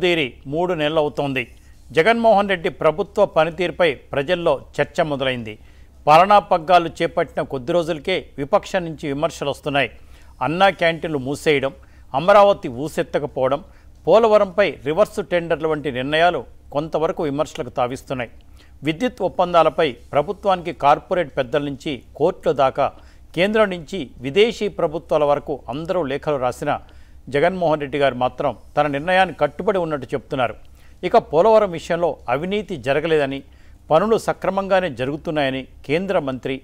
తీరి మూడు నెలలవుతోంది జగన్మోహన్ రెడ్డి ప్రభుత్వ పనితీరుపై ప్రజల్లో చర్చ మొదలైంది. పాలనా పగ్గాలు చేపట్టిన కొద్ది రోజులకే విపక్షం నుంచి విమర్శలు వస్తున్నాయి. అన్నా క్యాంటీన్లు మూసేయడం అమరావతి ఊసెత్తకపోవడం పోలవరంపై రివర్స్ టెండర్ల వంటి నిర్ణయాలు కొంతవరకు విమర్శలకు తావిస్తున్నాయి. విద్యుత్ ఒప్పందాలపై ప్రభుత్వానికి కార్పొరేట్ పెద్దల నుంచి కోర్టుల దాకా కేంద్రం నుంచి విదేశీ ప్రభుత్వాల వరకు అందరూ లేఖలు రాసిన జగన్మోహన్ రెడ్డి గారు మాత్రం తన నిర్ణయాన్ని కట్టుబడి ఉన్నట్టు చెప్తున్నారు. ఇక పోలవరం విషయంలో అవినీతి జరగలేదని పనులు సక్రమంగానే జరుగుతున్నాయని కేంద్ర మంత్రి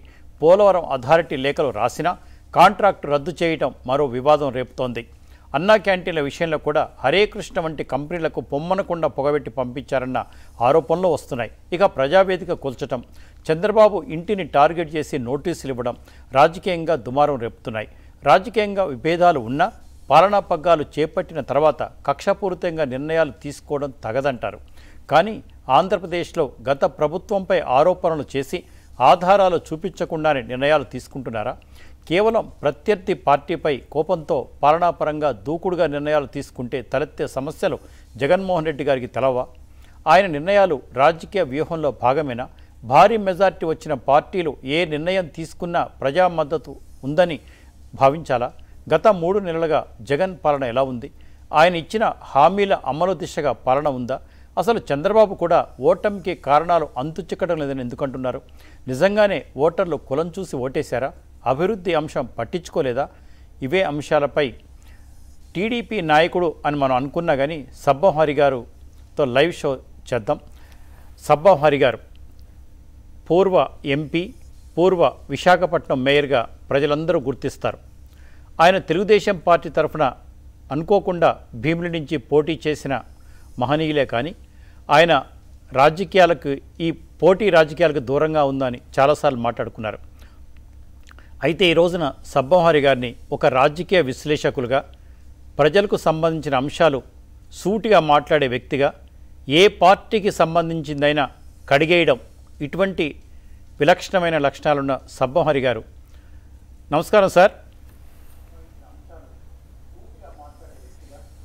పోలవరం అథారిటీ లేఖలు రాసినా కాంట్రాక్టు రద్దు చేయటం మరో వివాదం రేపుతోంది. అన్నా క్యాంటీన్ల విషయంలో కూడా హరే కృష్ణ వంటి కంపెనీలకు పొమ్మనకుండా పొగబెట్టి పంపించారన్న ఆరోపణలు వస్తున్నాయి. ఇక ప్రజావేదిక కూల్చటం చంద్రబాబు ఇంటిని టార్గెట్ చేసి నోటీసులు ఇవ్వడం రాజకీయంగా దుమారం రేపుతున్నాయి. రాజకీయంగా విభేదాలు ఉన్నా పాలనా పగ్గాలు చేపట్టిన తర్వాత కక్షపూరితంగా నిర్ణయాలు తీసుకోవడం తగదంటారు. కానీ ఆంధ్రప్రదేశ్లో గత ప్రభుత్వంపై ఆరోపణలు చేసి ఆధారాలు చూపించకుండానే నిర్ణయాలు తీసుకుంటున్నారా? కేవలం ప్రత్యర్థి పార్టీపై కోపంతో పాలనాపరంగా దూకుడుగా నిర్ణయాలు తీసుకుంటే తలెత్తే సమస్యలు జగన్మోహన్ రెడ్డి గారికి తెలవా? ఆయన నిర్ణయాలు రాజకీయ వ్యూహంలో భాగమేనా? భారీ మెజార్టీ వచ్చిన పార్టీలు ఏ నిర్ణయం తీసుకున్నా ప్రజా మద్దతు ఉందని భావించాలా? గత మూడు నెలలుగా జగన్ పాలన ఎలా ఉంది? ఆయన ఇచ్చిన హామీల అమలు దిశగా పాలన ఉందా? అసలు చంద్రబాబు కూడా ఓటమికి కారణాలు అంతుచిక్కడం లేదని ఎందుకంటున్నారు? నిజంగానే ఓటర్లు కులం చూసి ఓటేశారా? అభివృద్ధి అంశం పట్టించుకోలేదా? ఇవే అంశాలపై టీడీపీ నాయకుడు అని మనం అనుకున్నా కానీ సబ్బం గారుతో లైవ్ షో చేద్దాం. సబ్బం గారు పూర్వ ఎంపీ పూర్వ విశాఖపట్నం మేయర్గా ప్రజలందరూ గుర్తిస్తారు. ఆయన తెలుగుదేశం పార్టీ తరఫున అనుకోకుండా భీముల నుంచి పోటీ చేసిన మహనీయులే కానీ ఆయన రాజకీయాలకు ఈ పోటీ రాజకీయాలకు దూరంగా ఉందని చాలాసార్లు మాట్లాడుకున్నారు. అయితే ఈ రోజున సబ్బంహారి గారిని ఒక రాజకీయ విశ్లేషకులుగా ప్రజలకు సంబంధించిన అంశాలు సూటిగా మాట్లాడే వ్యక్తిగా ఏ పార్టీకి సంబంధించిందైనా కడిగేయడం ఇటువంటి విలక్షణమైన లక్షణాలున్న సబ్బంహరి గారు. నమస్కారం సార్.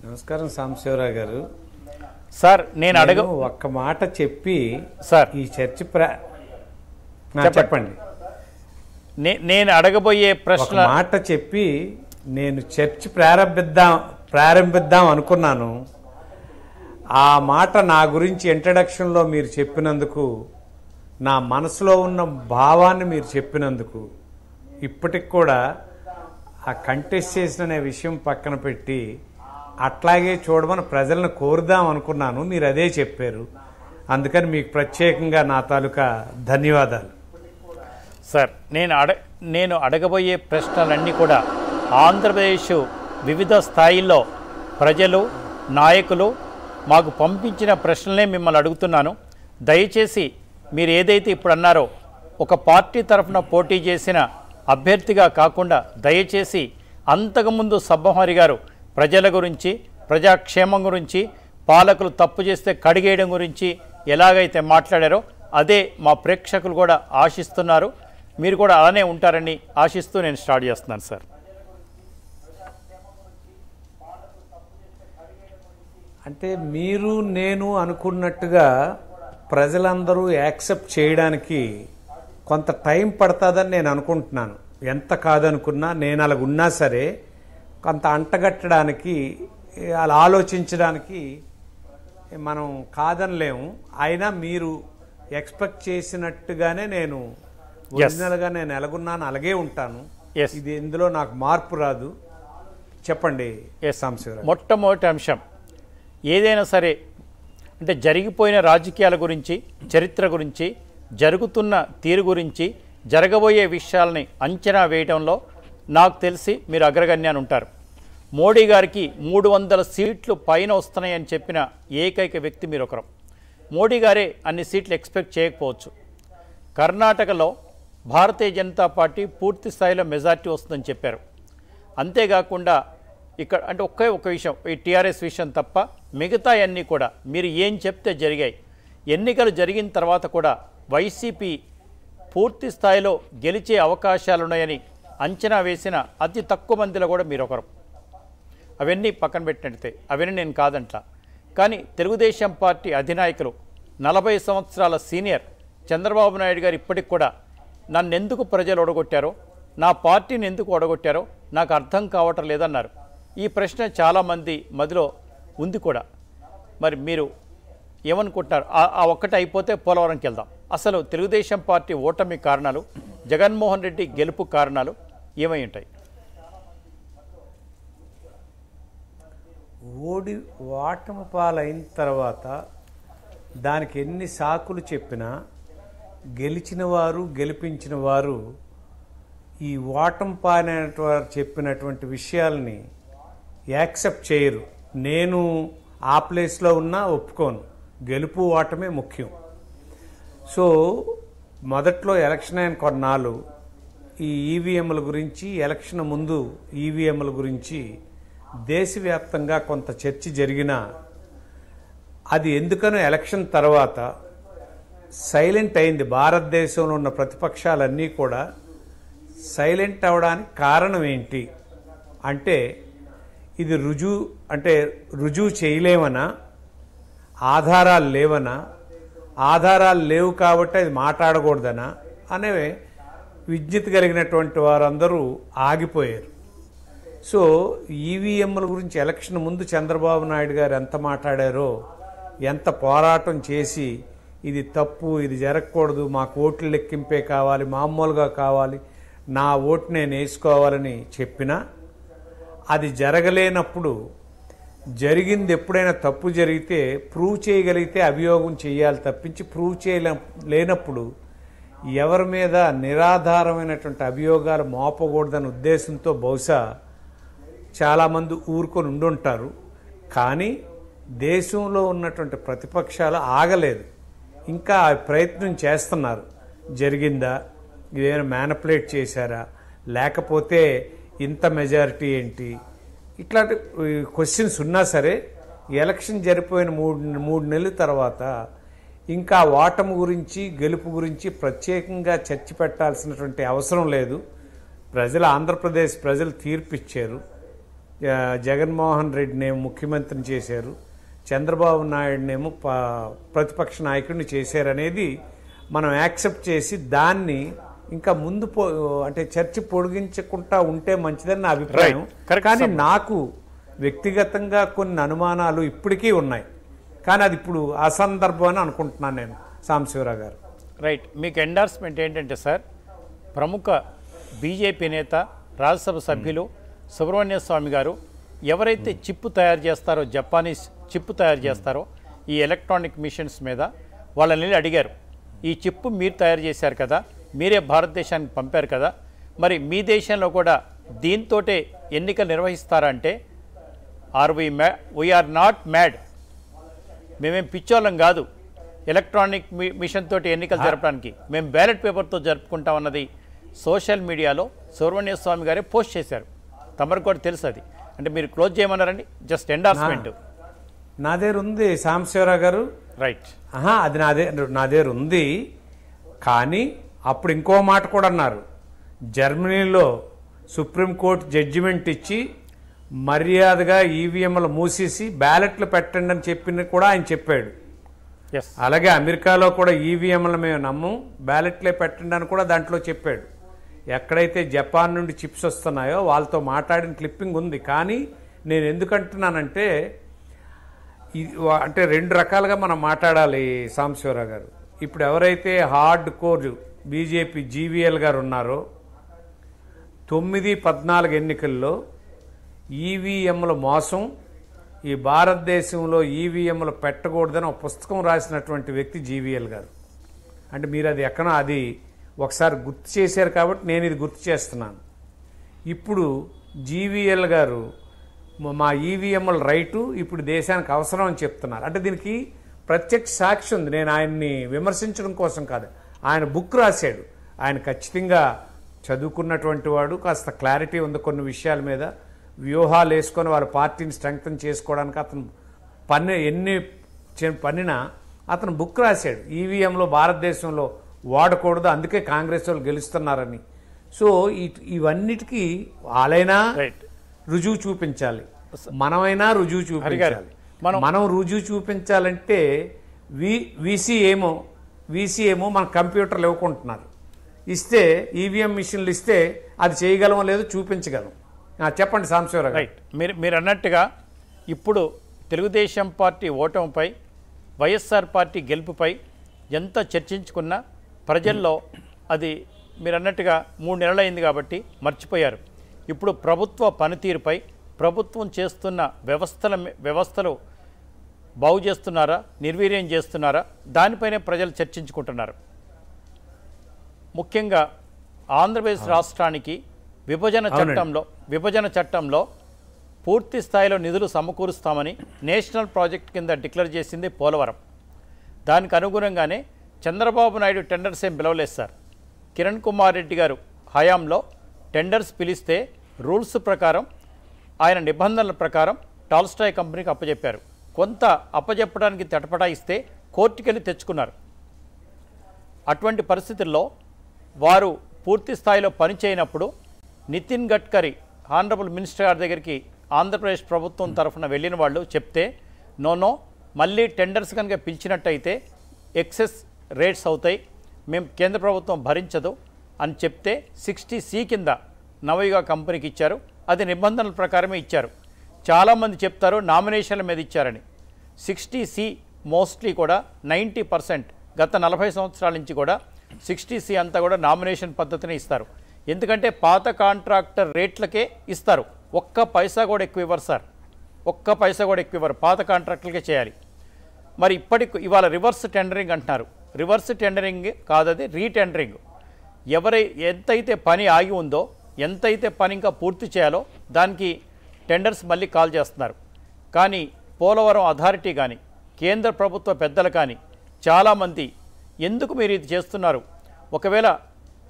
నమస్కారం సాంబశివరావు గారు. సార్ నేను అడగ ఒక్క మాట చెప్పి సార్. ఈ చర్చ ప్ర చెప్పండి. నేను అడగబోయే ప్రశ్న మాట చెప్పి నేను చర్చ్ ప్రారంభిద్దాం ప్రారంభిద్దాం అనుకున్నాను. ఆ మాట నా గురించి ఇంట్రడక్షన్లో మీరు చెప్పినందుకు నా మనసులో ఉన్న భావాన్ని మీరు చెప్పినందుకు ఇప్పటికి కూడా ఆ కంటెస్ట్ చేసిన అనే విషయం పక్కన పెట్టి అట్లాగే చూడమని ప్రజలను కోరుదాం అనుకున్నాను. మీరు అదే చెప్పారు. అందుకని మీకు ప్రత్యేకంగా నా తాలూకా ధన్యవాదాలు. సార్ నేను అడ నేను అడగబోయే ప్రశ్నలన్నీ కూడా ఆంధ్రప్రదేశ్ వివిధ స్థాయిల్లో ప్రజలు నాయకులు మాకు పంపించిన ప్రశ్నలే మిమ్మల్ని అడుగుతున్నాను. దయచేసి మీరు ఏదైతే ఇప్పుడు అన్నారో ఒక పార్టీ తరఫున పోటీ చేసిన అభ్యర్థిగా కాకుండా దయచేసి అంతకుముందు సబ్బహరి గారు ప్రజల గురించి ప్రజాక్షేమం గురించి పాలకులు తప్పు చేస్తే కడిగేయడం గురించి ఎలాగైతే మాట్లాడారో అదే మా ప్రేక్షకులు కూడా ఆశిస్తున్నారు. మీరు కూడా అలానే ఉంటారని ఆశిస్తూ నేను స్టార్ట్ చేస్తున్నాను సార్. అంటే మీరు నేను అనుకున్నట్టుగా ప్రజలందరూ యాక్సెప్ట్ చేయడానికి కొంత టైం పడుతుందని నేను అనుకుంటున్నాను. ఎంత కాదనుకున్నా నేను అలాగున్నా సరే కొంత అంటగట్టడానికి అలా ఆలోచించడానికి మనం కాదనలేము. అయినా మీరు ఎక్స్పెక్ట్ చేసినట్టుగానే నేను ఒరిజినల్గా నేను ఎలాగున్నాను అలాగే ఉంటాను. ఇది ఇందులో నాకు మార్పు రాదు. చెప్పండి మొట్టమొదటి అంశం ఏదైనా సరే అంటే జరిగిపోయిన రాజకీయాల గురించి చరిత్ర గురించి జరుగుతున్న తీరు గురించి జరగబోయే విషయాలని అంచనా వేయడంలో నాకు తెలిసి మీరు అగ్రగణ్యాన్ని ఉంటారు. మోడీ గారికి మూడు వందల సీట్లు పైన వస్తున్నాయని చెప్పిన ఏకైక వ్యక్తి మీరొకరు. మోడీ గారే అన్ని సీట్లు ఎక్స్పెక్ట్ చేయకపోవచ్చు. కర్ణాటకలో భారతీయ జనతా పార్టీ పూర్తి స్థాయిలో మెజార్టీ వస్తుందని చెప్పారు. అంతేకాకుండా ఇక్కడ అంటే ఒకే ఒక విషయం ఈ టీఆర్ఎస్ విషయం తప్ప మిగతా అన్నీ కూడా మీరు ఏం చెప్తే జరిగాయి. ఎన్నికలు జరిగిన తర్వాత కూడా వైసీపీ పూర్తి స్థాయిలో గెలిచే అవకాశాలున్నాయని అంచనా వేసిన అతి తక్కువ మందిలో కూడా మీరొకరు. అవన్నీ పక్కన పెట్టినట్టే. అవన్నీ నేను కాదంట. కానీ తెలుగుదేశం పార్టీ అధినాయకులు నలభై సంవత్సరాల సీనియర్ చంద్రబాబు నాయుడు గారు ఇప్పటికి కూడా నన్ను ఎందుకు ప్రజలు ఒడగొట్టారో నా పార్టీని ఎందుకు ఒడగొట్టారో నాకు అర్థం కావటం లేదన్నారు. ఈ ప్రశ్న చాలామంది మదిలో ఉంది కూడా. మరి మీరు ఏమనుకుంటున్నారు? ఆ- ఆ ఒక్కటి అయిపోతే పోలవరంకి వెళ్దాం. అసలు తెలుగుదేశం పార్టీ ఓటమి కారణాలు జగన్మోహన్ రెడ్డి గెలుపు కారణాలు ఏమై ఉంటాయి? ఓడి ఓటమి పాలైన తర్వాత దానికి ఎన్ని సాకులు చెప్పినా గెలిచిన వారు గెలిపించిన వారు ఈ ఓటం పాలైన వారు చెప్పినటువంటి విషయాల్ని యాక్సెప్ట్ చేయరు. నేను ఆ ప్లేస్లో ఉన్నా ఒప్పుకోను. గెలుపు ఓటమే ముఖ్యం. సో మొదట్లో ఎలక్షన్ అయిన కొన్నాళ్ళు ఈ ఈవీఎంల గురించి ఎలక్షన్ ముందు ఈవీఎంల గురించి దేశవ్యాప్తంగా కొంత చర్చ జరిగినా అది ఎందుకనో ఎలక్షన్ తర్వాత సైలెంట్ అయింది. భారతదేశంలో ఉన్న ప్రతిపక్షాలన్నీ కూడా సైలెంట్ అవడానికి కారణం ఏంటి అంటే ఇది రుజువు అంటే రుజువు చేయలేమనా ఆధారాలు లేవనా? ఆధారాలు లేవు కాబట్టి అది మాట్లాడకూడదనా? అనేవి విజ్ఞత కలిగినటువంటి వారందరూ ఆగిపోయారు. సో ఈవీఎంల గురించి ఎలక్షన్ ముందు చంద్రబాబు నాయుడు గారు ఎంత మాట్లాడారో ఎంత పోరాటం చేసి ఇది తప్పు ఇది జరగకూడదు మాకు ఓట్లు లెక్కింపే కావాలి మామూలుగా కావాలి నా ఓటు నేను వేసుకోవాలని చెప్పినా అది జరగలేనప్పుడు జరిగింది ఎప్పుడైనా తప్పు జరిగితే ప్రూవ్ చేయగలిగితే అభియోగం చేయాలి తప్పించి ప్రూవ్ చేయలే లేనప్పుడు ఎవరి మీద నిరాధారమైనటువంటి అభియోగాలు మోపకూడదనే ఉద్దేశంతో బహుశా చాలామంది ఊరుకొని ఉండుంటారు కానీ దేశంలో ఉన్నటువంటి ప్రతిపక్షాలు ఆగలేదు. ఇంకా ప్రయత్నం చేస్తున్నారు. జరిగిందా? ఇదేమైనా మ్యానిపులేట్ చేశారా? లేకపోతే ఇంత మెజారిటీ ఏంటి? ఇట్లాంటి క్వశ్చన్స్ ఉన్నా సరే ఎలక్షన్ జరిపోయిన మూడు మూడు నెలల తర్వాత ఇంకా ఓటమి గురించి గెలుపు గురించి ప్రత్యేకంగా చర్చ పెట్టాల్సినటువంటి అవసరం లేదు. ప్రజలు ఆంధ్రప్రదేశ్ ప్రజలు తీర్పిచ్చారు. జగన్మోహన్ రెడ్డినేమో ముఖ్యమంత్రిని చేశారు. చంద్రబాబు నాయుడునేమో ప- ప్రతిపక్ష నాయకుడిని చేశారనేది మనం యాక్సెప్ట్ చేసి దాన్ని ఇంకా ముందు పో అంటే చర్చ పొడిగించకుండా ఉంటే మంచిదని నా అభిప్రాయం. కానీ. నాకు వ్యక్తిగతంగా కొన్ని అనుమానాలు ఇప్పటికీ ఉన్నాయి. కానీ అది ఇప్పుడు అసందర్భం అని అనుకుంటున్నాను నేను సాంబశివరావు గారు. రైట్ మీకు ఎండార్స్మెంట్ ఏంటంటే సార్ ప్రముఖ బీజేపీ నేత రాజ్యసభ సభ్యులు సుబ్రహ్మణ్య స్వామి గారు ఎవరైతే చిప్పు తయారు చేస్తారో జపానీస్ చిప్పు తయారు చేస్తారో ఈ ఎలక్ట్రానిక్ మిషన్స్ మీద వాళ్ళని వెళ్ళి అడిగారు. ఈ చిప్పు మీరు తయారు చేశారు కదా మీరే భారతదేశానికి పంపారు కదా మరి మీ దేశంలో కూడా దీంతోటే ఎన్నికలు నిర్వహిస్తారంటే ఆర్ వి మ్యా వీఆర్ నాట్ మ్యాడ్. మేమేం పిచ్చోళ్ళం కాదు. ఎలక్ట్రానిక్ మిషన్ తోటి ఎన్నికలు జరపడానికి మేము బ్యాలెట్ పేపర్తో జరుపుకుంటామన్నది సోషల్ మీడియాలో సుబ్రహ్మణ్య స్వామి గారే పోస్ట్ చేశారు. తమరికి కూడా తెలుసు అది. అంటే మీరు క్లోజ్ చేయమన్నారండి? జస్ట్ ఎండార్స్మెంట్ నా దగ్గర ఉంది సాంబశివరావు గారు. రైట్ ఆహా అది నా దగ్గర నా దగ్గర ఉంది. కానీ అప్పుడు ఇంకో మాట కూడా అన్నారు. జర్మనీలో సుప్రీంకోర్టు జడ్జిమెంట్ ఇచ్చి మర్యాదగా ఈవీఎంలు మూసేసి బ్యాలెట్లు పెట్టండి అని చెప్పింది కూడా ఆయన చెప్పాడు. అలాగే అమెరికాలో కూడా ఈవీఎంలు మేము నమ్మం. బ్యాలెట్లే పెట్టండి అని కూడా దాంట్లో చెప్పాడు. ఎక్కడైతే జపాన్ నుండి చిప్స్ వస్తున్నాయో వాళ్ళతో మాట్లాడిన క్లిప్పింగ్ ఉంది. కానీ నేను ఎందుకంటున్నానంటే ఇది అంటే రెండు రకాలుగా మనం మాట్లాడాలి సాంబశివరావు గారు. ఇప్పుడు ఎవరైతే హార్డ్ కోర్ బీజేపీ జీవీఎల్ గారు ఉన్నారో తొమ్మిది పద్నాలుగు ఎన్నికల్లో ఈవీఎంల మోసం ఈ భారతదేశంలో ఈవీఎంలు పెట్టకూడదని ఒక పుస్తకం రాసినటువంటి వ్యక్తి జీవీఎల్ గారు. అంటే మీరు అది ఎక్కడో అది ఒకసారి గుర్తు చేశారు కాబట్టి నేను ఇది గుర్తు చేస్తున్నాను. ఇప్పుడు జీవీఎల్ గారు మా ఈవీఎంల రైటు ఇప్పుడు దేశానికి అవసరం అని చెప్తున్నారు. అంటే దీనికి ప్రత్యక్ష సాక్షి ఉంది. నేను ఆయన్ని విమర్శించడం కోసం కాదు. ఆయన బుక్ రాశాడు. ఆయన ఖచ్చితంగా చదువుకున్నటువంటి వాడు కాస్త క్లారిటీ ఉంది కొన్ని విషయాల మీద. వ్యూహాలు వేసుకొని వాళ్ళ పార్టీని స్ట్రెంగ్తన్ చేసుకోవడానికి అతను పన్ను ఎన్ని చే- పన్నినా అతను బుక్ రాశాడు. ఈవీఎంలో భారతదేశంలో వాడకూడదు అందుకే కాంగ్రెస్ వాళ్ళు గెలుస్తున్నారని. సో ఇవన్నిటికీ వాళ్ళైనా రైట్ రుజువు చూపించాలి. మనమైనా రుజువు చూపించాలి. మనం మనం రుజువు చూపించాలంటే వి వీసీ ఏమో వీసీ ఏమో మన కంప్యూటర్లు ఇవ్వకుంటున్నారు. ఇస్తే ఈవీఎం మిషన్లు ఇస్తే అది చేయగలమో లేదో చూపించగలం. చెప్పండి సాంబశివరావు గారు. రైట్ మీరు మీరు అన్నట్టుగా ఇప్పుడు తెలుగుదేశం పార్టీ ఓటమిపై వైఎస్ఆర్ పార్టీ గెలుపుపై ఎంత చర్చించుకున్నా ప్రజల్లో అది మీరు అన్నట్టుగా మూడు నెలలైంది కాబట్టి మర్చిపోయారు. ఇప్పుడు ప్రభుత్వ పనితీరుపై ప్రభుత్వం చేస్తున్న వ్యవస్థల వ్యవస్థలు బాగు చేస్తున్నారా నిర్వీర్యం చేస్తున్నారా దానిపైనే ప్రజలు చర్చించుకుంటున్నారు. ముఖ్యంగా ఆంధ్రప్రదేశ్ రాష్ట్రానికి విభజన చట్టంలో విభజన చట్టంలో పూర్తి స్థాయిలో నిధులు సమకూరుస్తామని నేషనల్ ప్రాజెక్ట్ కింద డిక్లేర్ చేసింది పోలవరం. దానికి అనుగుణంగానే చంద్రబాబు నాయుడు టెండర్స్ ఏం పిలవలేదు సార్. కిరణ్ కుమార్ రెడ్డి గారు హయాంలో టెండర్స్ పిలిస్తే రూల్స్ ప్రకారం ఆయన నిబంధనల ప్రకారం టాల్స్టాయ్ కంపెనీకి అప్పచెప్పారు కొంత అప్పచెప్పడానికి తటపటాయిస్తే కోర్టుకెళ్ళి తెచ్చుకున్నారు. అటువంటి పరిస్థితుల్లో వారు పూర్తి స్థాయిలో పనిచేయనప్పుడు నితిన్ గడ్కరీ ఆనరబుల్ మినిస్టర్ గారి దగ్గరికి ఆంధ్రప్రదేశ్ ప్రభుత్వం తరఫున వెళ్ళిన వాళ్ళు చెప్తే నోనో మళ్ళీ టెండర్స్ కనుక పిలిచినట్టయితే ఎక్సెస్ రేట్స్ అవుతాయి. మేము కేంద్ర ప్రభుత్వం భరించదు అని చెప్తే సిక్స్టీ సి కింద నవయుగ కంపెనీకి ఇచ్చారు. అది నిబంధనల ప్రకారమే ఇచ్చారు. చాలామంది చెప్తారు నామినేషన్ల మీద ఇచ్చారని. సిక్స్టీ సి మోస్ట్లీ కూడా నైంటీ పర్సెంట్ గత నలభై సంవత్సరాల నుంచి కూడా సిక్స్టీ సి అంతా కూడా నామినేషన్ పద్ధతిని ఇస్తారు. ఎందుకంటే పాత కాంట్రాక్టర్ రేట్లకే ఇస్తారు. ఒక్క పైసా కూడా ఎక్కువ ఇవ్వరు సార్. ఒక్క పైసా కూడా ఎక్కువ ఇవ్వరు. పాత కాంట్రాక్టులకే చేయాలి. మరి ఇప్పటికి ఇవాళ రివర్స్ టెండరింగ్ అంటున్నారు. రివర్స్ టెండరింగ్ కాదది రీటెండరింగ్. ఎవరై ఎంతైతే పని ఆగి ఉందో ఎంతైతే పని ఇంకా పూర్తి చేయాలో దానికి టెండర్స్ మళ్ళీ కాల్ చేస్తున్నారు. కానీ పోలవరం అథారిటీ కానీ కేంద్ర ప్రభుత్వ పెద్దలు కానీ చాలామంది ఎందుకు మీరు ఇది చేస్తున్నారు? ఒకవేళ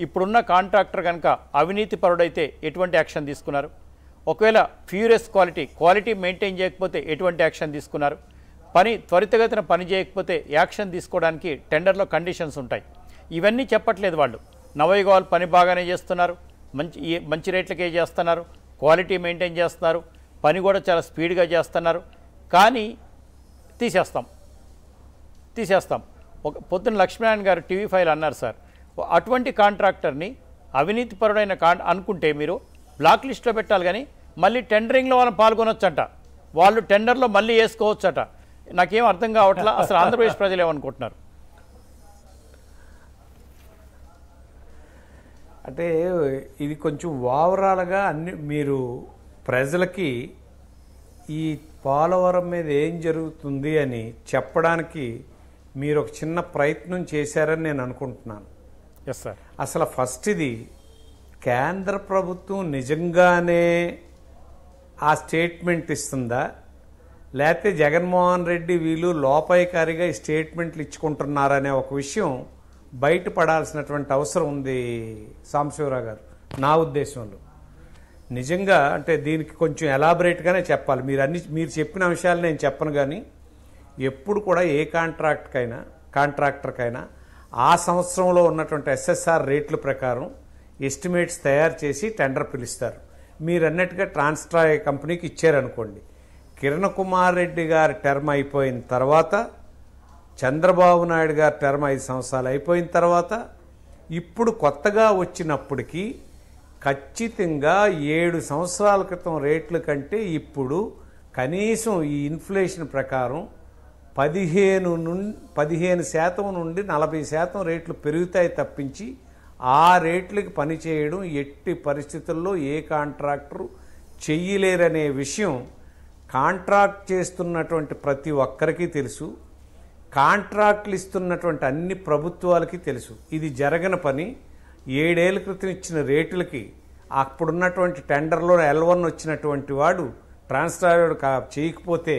ఇప్పుడున్న కాంట్రాక్టర్ కనుక అవినీతి పరుడైతే ఎటువంటి యాక్షన్ తీసుకున్నారు? ఒకవేళ ఫ్యూరియస్ క్వాలిటీ క్వాలిటీ మెయింటైన్ చేయకపోతే ఎటువంటి యాక్షన్ తీసుకున్నారు? పని త్వరితగతిన పని చేయకపోతే యాక్షన్ తీసుకోవడానికి టెండర్లో కండిషన్స్ ఉంటాయి. ఇవన్నీ చెప్పట్లేదు వాళ్ళు. నవయుగాలు పని బాగానే చేస్తున్నారు. మంచి మంచి రేట్లకే చేస్తున్నారు. క్వాలిటీ మెయింటైన్ చేస్తున్నారు. పని కూడా చాలా స్పీడ్గా చేస్తున్నారు. కానీ తీసేస్తాం. తీసేస్తాం. ఒక పొద్దున్న లక్ష్మీనారాయణ గారు టీవీ ఫైల్ అన్నారు సార్. అటువంటి కాంట్రాక్టర్ని అవినీతిపరుడైన కాన్ అనుకుంటే మీరు బ్లాక్ లిస్ట్లో పెట్టాలి కానీ మళ్ళీ టెండరింగ్లో వాళ్ళని పాల్గొనొచ్చట. వాళ్ళు టెండర్లో మళ్ళీ వేసుకోవచ్చట. నాకేం అర్థం కావట్లా? అసలు ఆంధ్రప్రదేశ్ ప్రజలు ఏమనుకుంటున్నారు? అంటే ఇది కొంచెం ఓవరాల్గా అన్ని మీరు ప్రజలకి ఈ పోలవరం మీద ఏం జరుగుతుంది అని చెప్పడానికి మీరు ఒక చిన్న ప్రయత్నం చేశారని నేను అనుకుంటున్నాను. ఎస్ సార్ అసలు ఫస్ట్ ఇది కేంద్ర ప్రభుత్వం నిజంగానే ఆ స్టేట్మెంట్ ఇస్తుందా? లేకపోతే జగన్మోహన్ రెడ్డి వీళ్ళు లోపాయికారిగా ఈ స్టేట్మెంట్లు ఇచ్చుకుంటున్నారనే ఒక విషయం బయటపడాల్సినటువంటి అవసరం ఉంది సాంబశివరావు గారు నా ఉద్దేశంలో. నిజంగా అంటే దీనికి కొంచెం ఎలాబరేట్గానే చెప్పాలి. మీరు అన్ని మీరు చెప్పిన అంశాలు నేను చెప్పను కానీ ఎప్పుడు కూడా ఏ కాంట్రాక్ట్కైనా కాంట్రాక్టర్కైనా ఆ సంవత్సరంలో ఉన్నటువంటి ఎస్ఎస్ఆర్ రేట్ల ప్రకారం ఎస్టిమేట్స్ తయారు చేసి టెండర్ పిలుస్తారు. మీరు అన్నట్టుగా ట్రాన్స్ట్రా కంపెనీకి ఇచ్చారనుకోండి. కిరణ్ కుమార్ రెడ్డి గారి టర్మ్ అయిపోయిన తర్వాత చంద్రబాబు నాయుడు గారి టర్మ్ ఐదు సంవత్సరాలు అయిపోయిన తర్వాత ఇప్పుడు కొత్తగా వచ్చినప్పటికీ ఖచ్చితంగా ఏడు సంవత్సరాల క్రితం రేట్ల కంటే ఇప్పుడు కనీసం ఈ ఇన్ఫ్లేషన్ ప్రకారం పదిహేను నుండి పదిహేను శాతం నుండి నలభై శాతం రేట్లు పెరుగుతాయి తప్పించి ఆ రేట్లకి పని చేయడం ఎట్టి పరిస్థితుల్లో ఏ కాంట్రాక్టరు చెయ్యలేరనే విషయం కాంట్రాక్ట్ చేస్తున్నటువంటి ప్రతి ఒక్కరికి తెలుసు. కాంట్రాక్ట్లు ఇస్తున్నటువంటి అన్ని ప్రభుత్వాలకి తెలుసు. ఇది జరగని పని. ఏడేళ్ళ క్రితం ఇచ్చిన రేటులకి అప్పుడున్నటువంటి టెండర్లో ఎల్వన్ వచ్చినటువంటి వాడు ట్రాన్స్ఫర్ కా చేయకపోతే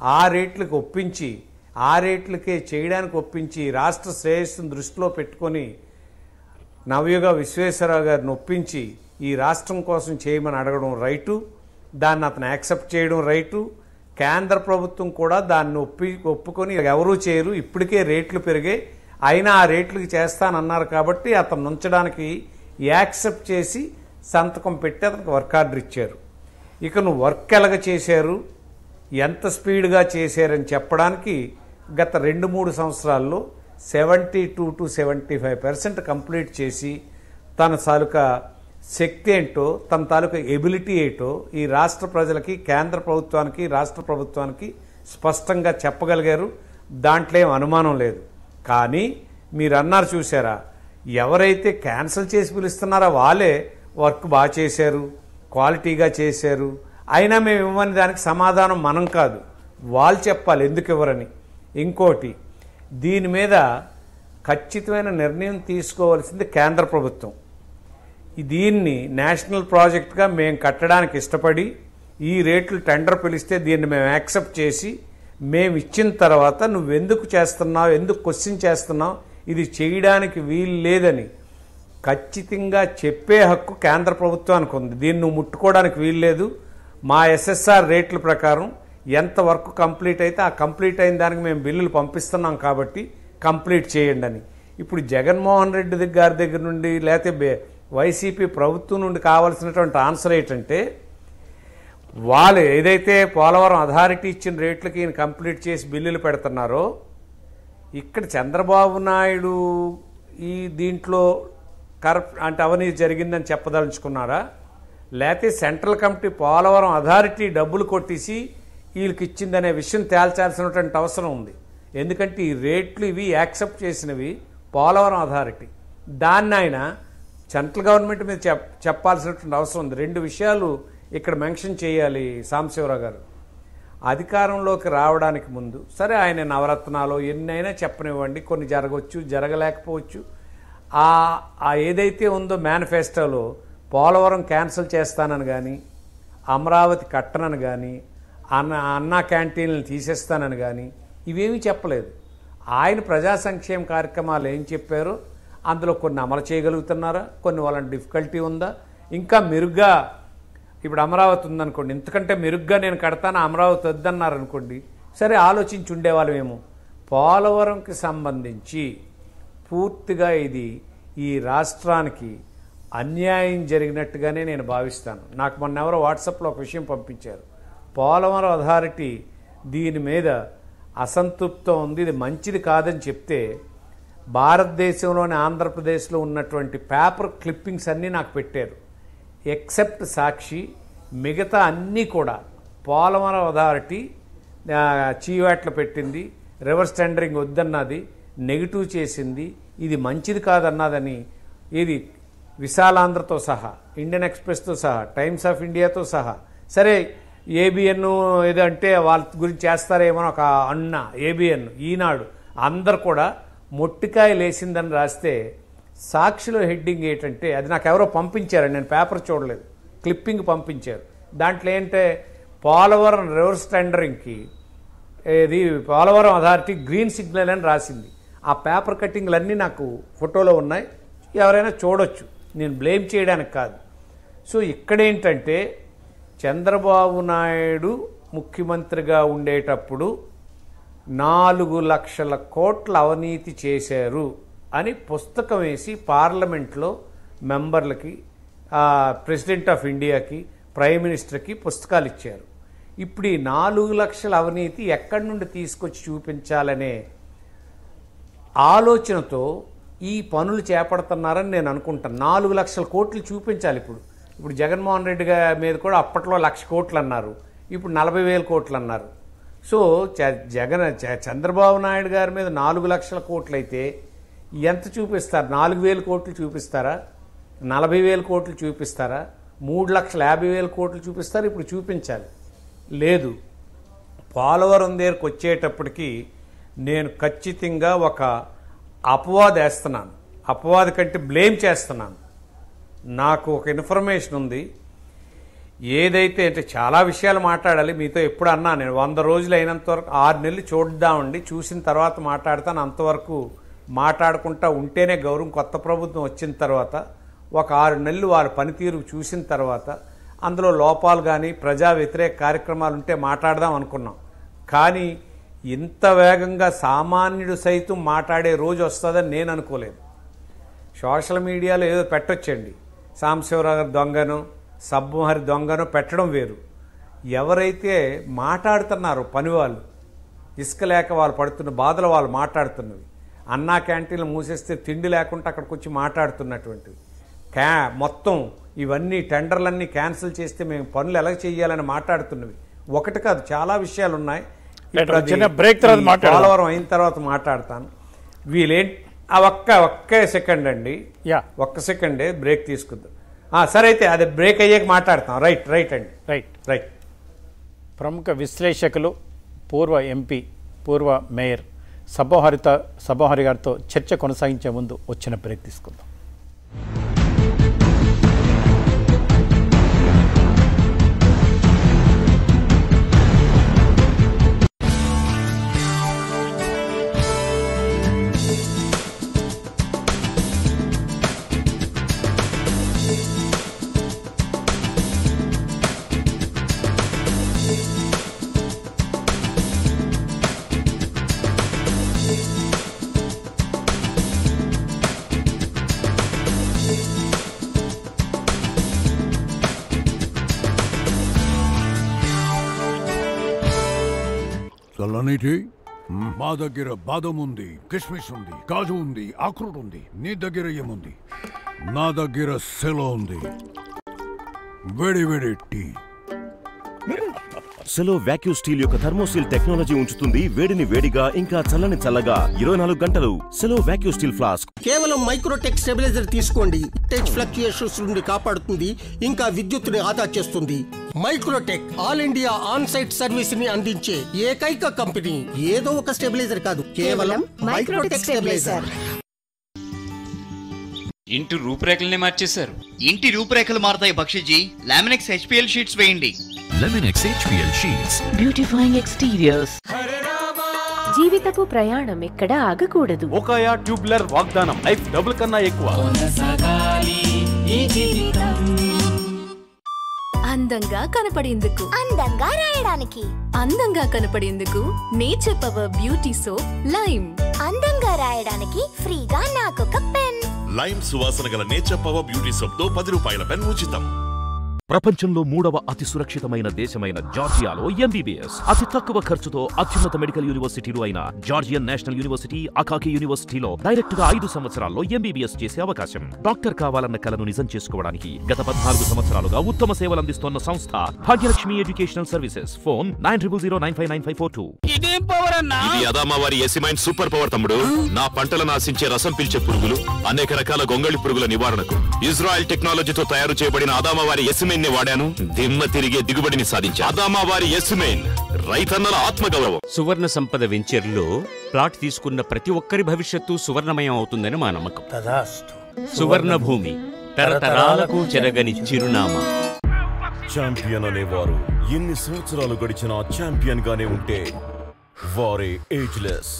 ఆ రేట్లకు ఒప్పించి ఆ రేట్లకే చేయడానికి ఒప్పించి రాష్ట్ర శ్రేయస్సును దృష్టిలో పెట్టుకొని నవయుగ విశ్వేశ్వరరావు గారిని ఒప్పించి ఈ రాష్ట్రం కోసం చేయమని అడగడం రైటు. దాన్ని అతను యాక్సెప్ట్ చేయడం రైటు. కేంద్ర ప్రభుత్వం కూడా దాన్ని ఒప్పి ఒప్పుకొని ఎవరూ చేయరు. ఇప్పటికే రేట్లు పెరిగాయి. అయినా ఆ రేట్లు చేస్తానన్నారు కాబట్టి అతను ఉంచడానికి యాక్సెప్ట్ చేసి సంతకం పెట్టి అతనికి వర్క్ ఆర్డర్ ఇచ్చారు. ఇక నువ్వు వర్క్ ఎలాగ చేశారు? ఎంత స్పీడ్గా చేశారని చెప్పడానికి గత రెండు మూడు సంవత్సరాల్లో seventy two to seventy five percent complete చేసి తన తాలూకా శక్తి ఏంటో తన తాలూకా ఎబిలిటీ ఏంటో ఈ రాష్ట్ర ప్రజలకి కేంద్ర ప్రభుత్వానికి రాష్ట్ర ప్రభుత్వానికి స్పష్టంగా చెప్పగలిగారు. దాంట్లో ఏం అనుమానం లేదు. కానీ మీరు అన్నారు చూసారా ఎవరైతే క్యాన్సిల్ చేసి పిలుస్తున్నారో వాళ్ళే వర్క్ బాగా చేశారు క్వాలిటీగా చేశారు. అయినా మేము ఇవ్వని దానికి సమాధానం మనం కాదు. వాళ్ళు చెప్పాలి ఎందుకు ఇవ్వరని. ఇంకోటి దీని మీద ఖచ్చితమైన నిర్ణయం తీసుకోవాల్సింది కేంద్ర ప్రభుత్వం. దీన్ని నేషనల్ ప్రాజెక్ట్గా మేము కట్టడానికి ఇష్టపడి ఈ రేట్లు టెండర్ పిలిస్తే దీన్ని మేము యాక్సెప్ట్ చేసి మేము ఇచ్చిన తర్వాత నువ్వెందుకు చేస్తున్నావు ఎందుకు క్వశ్చన్ చేస్తున్నావు ఇది చేయడానికి వీలు లేదని ఖచ్చితంగా చెప్పే హక్కు కేంద్ర ప్రభుత్వానికి ఉంది. దీన్ని నువ్వు ముట్టుకోవడానికి వీలు లేదు. మా ఎస్ఎస్ఆర్ రేట్ల ప్రకారం ఎంత వర్క్ కంప్లీట్ అయితే ఆ కంప్లీట్ అయిన దానికి మేము బిల్లులు పంపిస్తున్నాం కాబట్టి కంప్లీట్ చేయండి అని. ఇప్పుడు జగన్మోహన్ రెడ్డి గారి దగ్గర నుండి లేకపోతే వైసీపీ ప్రభుత్వం నుండి కావాల్సినటువంటి ఆన్సర్ ఏంటంటే వాళ్ళు ఏదైతే పోలవరం అథారిటీ ఇచ్చిన రేట్లకి ఈయన కంప్లీట్ చేసి బిల్లులు పెడుతున్నారో ఇక్కడ చంద్రబాబు నాయుడు ఈ దీంట్లో కరప్ అంటే అవినీతి జరిగిందని చెప్పదలుచుకున్నారా? లేకపోతే సెంట్రల్ కమిటీ పోలవరం అథారిటీ డబ్బులు కొట్టేసి వీళ్ళకి ఇచ్చిందనే విషయం తేల్చాల్సినటువంటి అవసరం ఉంది. ఎందుకంటే ఈ రేట్లు ఇవి యాక్సెప్ట్ చేసినవి పోలవరం అథారిటీ. దాన్ని ఆయన సెంట్రల్ గవర్నమెంట్ మీద చెప్ చెప్పాల్సినటువంటి అవసరం ఉంది. రెండు విషయాలు ఇక్కడ మెన్షన్ చేయాలి సాంబశివరావు గారు. అధికారంలోకి రావడానికి ముందు సరే ఆయన నవరత్నాలు ఎన్నైనా చెప్పనివ్వండి కొన్ని జరగవచ్చు జరగలేకపోవచ్చు. ఆ ఆ ఏదైతే ఉందో మేనిఫెస్టోలో పోలవరం క్యాన్సిల్ చేస్తానని కానీ అమరావతి కట్టనని కానీ అన్న అన్నా క్యాంటీన్లు తీసేస్తానని కానీ ఇవేమీ చెప్పలేదు. ఆయన ప్రజా సంక్షేమ కార్యక్రమాలు ఏం చెప్పారో? అందులో కొన్ని అమలు చేయగలుగుతున్నారా? కొన్ని వాళ్ళని డిఫికల్టీ ఉందా? ఇంకా మెరుగ్గా ఇప్పుడు అమరావతి ఉందనుకోండి ఇంతకంటే మెరుగ్గా నేను కడతాను అమరావతి వద్దన్నారు అనుకోండి సరే ఆలోచించి ఉండేవాళ్ళమేమో. పోలవరంకి సంబంధించి పూర్తిగా ఇది ఈ రాష్ట్రానికి అన్యాయం జరిగినట్టుగానే నేను భావిస్తాను. నాకు మొన్న ఎవరో వాట్సాప్లో ఒక విషయం పంపించారు. పోలవరం అథారిటీ దీని మీద అసంతృప్తం ఉంది ఇది మంచిది కాదని చెప్తే భారతదేశంలోని ఆంధ్రప్రదేశ్లో ఉన్నటువంటి పేపర్ క్లిప్పింగ్స్ అన్నీ నాకు పెట్టారు. ఎక్సెప్ట్ సాక్షి మిగతా అన్నీ కూడా పోలవరం అథారిటీ చీవాట్లు పెట్టింది. రివర్స్ టెండరింగ్ వద్దన్నది నెగిటివ్ చేసింది. ఇది మంచిది కాదన్నదని ఇది విశాలాంధ్రతో సహా ఇండియన్ ఎక్స్ప్రెస్తో సహా టైమ్స్ ఆఫ్ ఇండియాతో సహా. సరే ఏబిఎన్ ఏదో అంటే వాళ్ళ గురించి చేస్తారేమో ఒక అన్న ఏబిఎన్ ఈనాడు అందరు కూడా మొట్టికాయ లేసిందని రాస్తే సాక్షిలో హెడ్డింగ్ ఏంటంటే అది నాకు ఎవరో పంపించారు నేను పేపర్ చూడలేదు. క్లిప్పింగ్ పంపించారు. దాంట్లో ఏంటంటే పోలవరం రివర్స్ టెండరింగ్కి ఇది పోలవరం అథారిటీ గ్రీన్ సిగ్నల్ అని రాసింది. ఆ పేపర్ కట్టింగ్లన్నీ నాకు ఫోటోలో ఉన్నాయి. ఎవరైనా చూడొచ్చు. నేను బ్లేమ్ చేయడానికి కాదు. సో ఇక్కడేంటంటే చంద్రబాబు నాయుడు ముఖ్యమంత్రిగా ఉండేటప్పుడు నాలుగు లక్షల కోట్ల అవినీతి చేశారు అని పుస్తకం వేసి పార్లమెంట్లో మెంబర్లకి ప్రెసిడెంట్ ఆఫ్ ఇండియాకి ప్రైమ్ మినిస్టర్కి పుస్తకాలు ఇచ్చారు. ఇప్పుడు ఈ నాలుగు లక్షల అవినీతి ఎక్కడి నుండి తీసుకొచ్చి చూపించాలనే ఆలోచనతో ఈ పనులు చేపడుతున్నారని నేను అనుకుంటాను. నాలుగు లక్షల కోట్లు చూపించాలి ఇప్పుడు. ఇప్పుడు జగన్మోహన్ రెడ్డి గారి మీద కూడా అప్పట్లో లక్ష కోట్లు అన్నారు. ఇప్పుడు నలభై వేల కోట్లు అన్నారు. సో చ- జగన్ చ- చంద్రబాబు నాయుడు గారి మీద నాలుగు లక్షల కోట్లు అయితే ఎంత చూపిస్తారు? నాలుగు వేల కోట్లు చూపిస్తారా? నలభై వేల కోట్లు చూపిస్తారా? మూడు లక్షల యాభై వేల కోట్లు చూపిస్తారు? ఇప్పుడు చూపించాలి. లేదు. పోలవరం దగ్గరకు వచ్చేటప్పటికి నేను ఖచ్చితంగా ఒక అపవాద వేస్తున్నాను. అపవాద కంటే బ్లేమ్ చేస్తున్నాను. నాకు ఒక ఇన్ఫర్మేషన్ ఉంది. ఏదైతే అంటే చాలా విషయాలు మాట్లాడాలి. మీతో ఎప్పుడు అన్నా నేను వంద రోజులు అయినంత వరకు ఆరు నెలలు చూద్దామండి చూసిన తర్వాత మాట్లాడతాను. అంతవరకు మాట్లాడుకుంటా ఉంటేనే గౌరవం కొత్త ప్రభుత్వం వచ్చిన తర్వాత ఒక ఆరు నెలలు వారి పనితీరు చూసిన తర్వాత అందులో లోపాలు కానీ ప్రజా వ్యతిరేక కార్యక్రమాలు ఉంటే మాట్లాడదాం అనుకున్నాం. కానీ ఇంత వేగంగా సామాన్యుడు సైతం మాట్లాడే రోజు వస్తుందని నేను అనుకోలేదు. సోషల్ మీడియాలో ఏదో పెట్టొచ్చండి. సాంబశివరావు గారు దొంగను సబ్బుహరి దొంగను పెట్టడం వేరు. ఎవరైతే మాట్లాడుతున్నారో పని వాళ్ళు ఇసుక లేక వాళ్ళు పడుతున్న బాధలు వాళ్ళు మాట్లాడుతున్నవి అన్నా క్యాంటీన్లు మూసేస్తే తిండి లేకుండా అక్కడికి వచ్చి మాట్లాడుతున్నటువంటివి. క్యా మొత్తం ఇవన్నీ టెండర్లన్నీ క్యాన్సిల్ చేస్తే మేము పనులు ఎలా చేయాలని మాట్లాడుతున్నవి. ఒకటి కాదు చాలా విషయాలు ఉన్నాయి break తర్వాత. పోలవరం అయిన తర్వాత మాట్లాడతాను. వీళ్ళేంటి ఆ ఒక్క ఒక్కే సెకండ్ అండి. యా. ఒక్క సెకండే బ్రేక్ తీసుకుందాం. సరే అయితే అది బ్రేక్ అయ్యాక మాట్లాడతాం. రైట్ రైట్ అండి. రైట్ రైట్ ప్రముఖ విశ్లేషకులు పూర్వ ఎంపీ పూర్వ మేయర్ సభోహరిత సభోహరి గారితో చర్చ కొనసాగించే ముందు వచ్చిన బ్రేక్ తీసుకుందాం. నీటి మా దగ్గర బాదం ఉంది కిస్మిస్ ఉంది కాజు ఉంది ఆక్రూట్ ఉంది నీ దగ్గర ఏముంది నా దగ్గర సెలో ఉంది. వేడి వేడి టీ. సెలో వాక్యూ స్టీల్ యొక్క థర్మోసిల్ టెక్నాలజీ ఉంచుతుంది. వేడిని వేడిగా ఇంకా చల్లని చల్లగా. ఇరవై నాలుగు గంటలు. సెలో వాక్యూ స్టీల్ ఫ్లాస్క్ కేవలం మైక్రోటెక్ స్టెబిలైజర్ తీసుకోండి. టెచ్ ఫ్లక్చుయేషన్స్ నుండి కాపాడుతుంది ఇంకా విద్యుత్తుని ఆదా చేస్తుంది. Microtek all India on site సర్వీస్ని అందించే ఏకైక కంపెనీ. ఏదో ఒక స్టెబిలైజర్ కాదు. కేవలం మైక్రోటెక్ స్టెబిలైజర్ ఇంటి రూపురేఖలనే మార్చేశారు. ఇంటి రూపురేఖలు మారతాయి బక్షిజీ లామినెక్స్ హెచ్పిఎల్ షీట్స్ వేయండి. Leminex HPL Sheets. Beautifying exteriors జీవితపు ప్రయాణం ఎక్కడ ఆగకూడదు. ఒకయా ట్యూబ్లర్ వాగ్దానం. లైఫ్ డబుల్ కన్నా ఎక్కువ. అందంగా కనపడేందుకు. అందంగా రాయడానికి. అందంగా కనపడేందుకు Nature Power beauty soap lime. అందంగా రాయడానికి ఫ్రీగా నాకొక పెన్. లైమ్ సువాసన గల నేచర్ పవర్ బ్యూటీ సోప్తో పది రూపాయల పెన్ ఉచితం. ప్రపంచంలో మూడవ అతి సురక్షితమైన దేశమైన జార్జియాలో ఎంబీబీఎస్ అతి తక్కువ ఖర్చుతో అత్యున్నత మెడికల్ యూనివర్సిటీలు అయిన జార్జియన్ నేషనల్ యూనివర్సిటీ అకాకి యూనివర్సిటీలో డైరెక్ట్గా ఐదు సంవత్సరాల్లో ఎంబీబీఎస్ చేసే అవకాశం. డాక్టర్ కావాలన్న కలను నిజం చేసుకోవడానికి గత పద్నాలుగు సంవత్సరాలుగా ఉత్తమ సేవలు అందిస్తోన్న సంస్థ Bhagyalakshmi educational services. Phone nine triple zero nine five nine five four two. ఇదేం అదామావారి ఎసిమైన్ సూపర్ పవర్ తమ్ముడు. నా పంటలను ఆశించే రసం పీల్చే పురుగులు అనేక రకాల గొంగళి పురుగుల నివారణకు. ఇజ్రాయెల్ టెక్నాలజీతో తయారు చేయబడిన అదామావారి ఎసిమైన్ని వాడాను. దిమ్మ తిరిగే దిగుబడిని సాధించా అదామావారి ఎసిమైన్ రైతన్నల ఆత్మగౌరవం. సువర్ణ సంపద వెంచర్లో ప్లాట్ తీసుకున్న ప్రతి ఒక్కరి భవిష్యత్తు సువర్ణమయం అవుతుందని మా నమ్మకం. సువర్ణ భూమి తరతరాలకు చెరగని చిరునామా. ఛాంపియన్ అనేవారు ఎన్ని సంవత్సరాలు గడిచినా ఛాంపియన్ గానే ఉంటే వారే ఏజ్లెస్.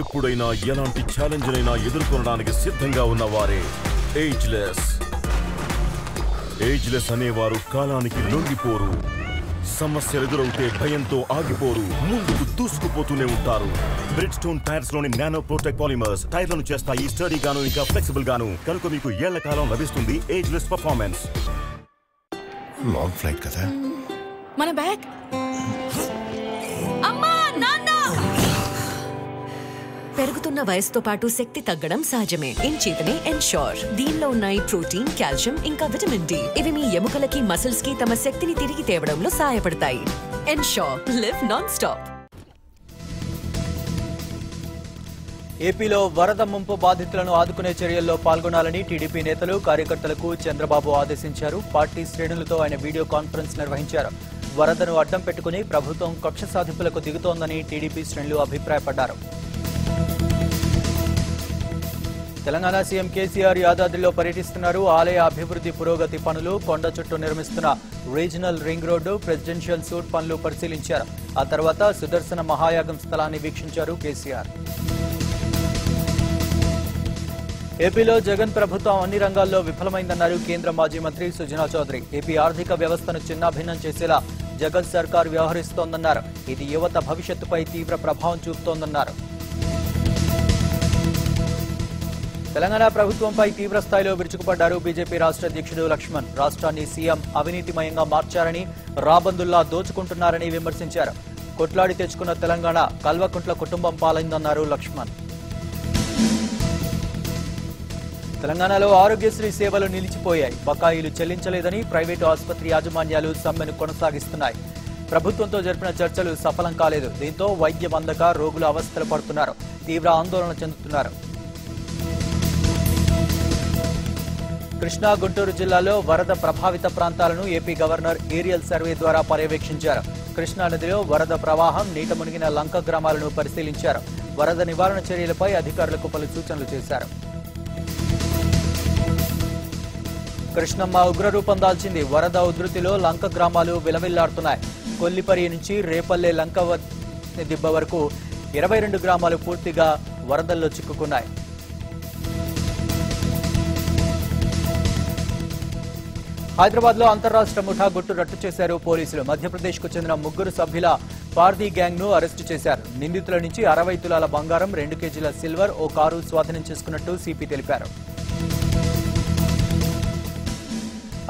ఎప్పుడైనా ఎలాంటి ఛాలెంజ్ అయినా ఎదుర్కొనడానికి సిద్ధంగా ఉన్న వారే ఏజ్లెస్ ఏజ్లెస్ అనేవారు కాలానికి లొంగిపోరు. సమస్యలు ఎదురవుతే భయంతో ఆగిపోరు. ముందుకు దూసుకుపోతూనే ఉంటారు. బ్రిడ్ స్టోన్ టైర్స్లోని నానో ప్రోటెక్ పాలిమర్స్ టైర్లను చేస్తాయి స్టడీ గాను ఇంకా ఫ్లెక్సిబుల్ గాను కనుక మీకు ఏళ్ళ కాలం లభిస్తుంది ఏజ్లెస్ పర్ఫార్మెన్స్ లాంగ్ ఫ్లైట్ కదా? మన బ్యాగ్. పెరుగుతున్న వయసుతో పాటు శక్తి తగ్గడం సహజమే. ఇంచేతనే ఎన్షోర్ దీనిలో ఉన్నాయి ప్రోటీన్ కాల్షియం ఇంకా విటమిన్ డి. ఇవి మీ ఎముకలకి మసిల్స్కి తమ శక్తిని తిరిగి తేవడంలో సహాయపడతాయి. ఎన్షోర్ లివ్ నాన్ స్టాప్ ఏపీలో వరద ముంపు బాధితులను ఆదుకునే చర్యల్లో పాల్గొనాలని టీడీపీ నేతలు కార్యకర్తలకు చంద్రబాబు ఆదేశించారు. పార్టీ శ్రేణులతో ఆయన వీడియో కాన్ఫరెన్స్ నిర్వహించారు. వరదను అడ్డం పెట్టుకుని ప్రభుత్వం కక్ష సాధింపులకు దిగుతోందని టీడీపీ శ్రేణులు అభిప్రాయపడ్డారు. తెలంగాణ సీఎం కేసీఆర్ యాదాద్రిలో పర్యటిస్తున్నారు. ఆలయ అభివృద్ధి పురోగతి పనులు కొండ చుట్టూ నిర్మిస్తున్న regional ring road presidential suite పనులు పరిశీలించారు. ఆ తర్వాత సుదర్శన మహాయాగం స్థలాన్ని వీక్షించారు కేసీఆర్. ఏపీలో జగన్ ప్రభుత్వం అన్ని రంగాల్లో విఫలమైందన్నారు కేంద్ర మాజీ మంత్రి సుజనా చౌదరి. ఏపీ ఆర్థిక వ్యవస్థను చిన్నాభిన్నం చేసేలా జగన్ సర్కార్ వ్యవహరిస్తోందన్నారు. ఇది యువత భవిష్యత్తుపై తీవ్ర ప్రభావం చూపుతోందన్నారు. తెలంగాణ ప్రభుత్వంపై తీవ్ర స్థాయిలో విరుచుకుపడ్డారు బీజేపీ రాష్ట్ర అధ్యక్షుడు లక్ష్మణ్. రాష్ట్రాన్ని సీఎం అవినీతిమయంగా మార్చారని రాబందుల్లా దోచుకుంటున్నారని విమర్శించారు. కొట్లాడి తెచ్చుకున్న తెలంగాణ కల్వకుంట్ల కుటుంబం పాలైందన్నారు లక్ష్మణ్. తెలంగాణలో ఆరోగ్యశ్రీ సేవలు నిలిచిపోయాయి. బకాయిలు చెల్లించలేదని ప్రైవేటు ఆసుపత్రి యాజమాన్యాలు సమ్మెను కొనసాగిస్తున్నాయి. ప్రభుత్వంతో జరిపిన చర్చలు సఫలం కాలేదు. దీంతో వైద్యం అందక రోగులు అవస్థలు పడుతున్నారు. తీవ్ర ఆందోళన చెందుతున్నారు. కృష్ణా గుంటూరు జిల్లాలో వరద ప్రభావిత ప్రాంతాలను ఏపీ గవర్నర్ ఏరియల్ సర్వే ద్వారా పర్యవేక్షించారు. కృష్ణా నదిలో వరద ప్రవాహం నీట మునిగిన లంక గ్రామాలను పరిశీలించారు. వరద నివారణ చర్యలపై అధికారులకు పలు సూచనలు చేశారు. కృష్ణమ్మ ఉగ్రరూపం దాల్చింది వరద ఉధృతిలో లంక గ్రామాలు విలవిల్లాడుతున్నాయి కొల్లిపరి నుంచి రేపల్లె లంక దిబ్బ వరకు ఇరవై రెండు గ్రామాలు పూర్తిగా వరదల్లో చిక్కుకున్నాయి. హైదరాబాద్లో అంతరాష్ట్ర ముఠా గుట్టు రట్టు చేశారు పోలీసులు. మధ్యప్రదేశ్కు చెందిన ముగ్గురు సభ్యుల పార్దీ గ్యాంగ్ను అరెస్టు చేశారు. నిందితుల నుంచి అరవై తులాల బంగారం రెండు కేజీల సిల్వర్ ఓ కారు స్వాధీనం చేసుకున్నట్టు సిపి తెలిపారు.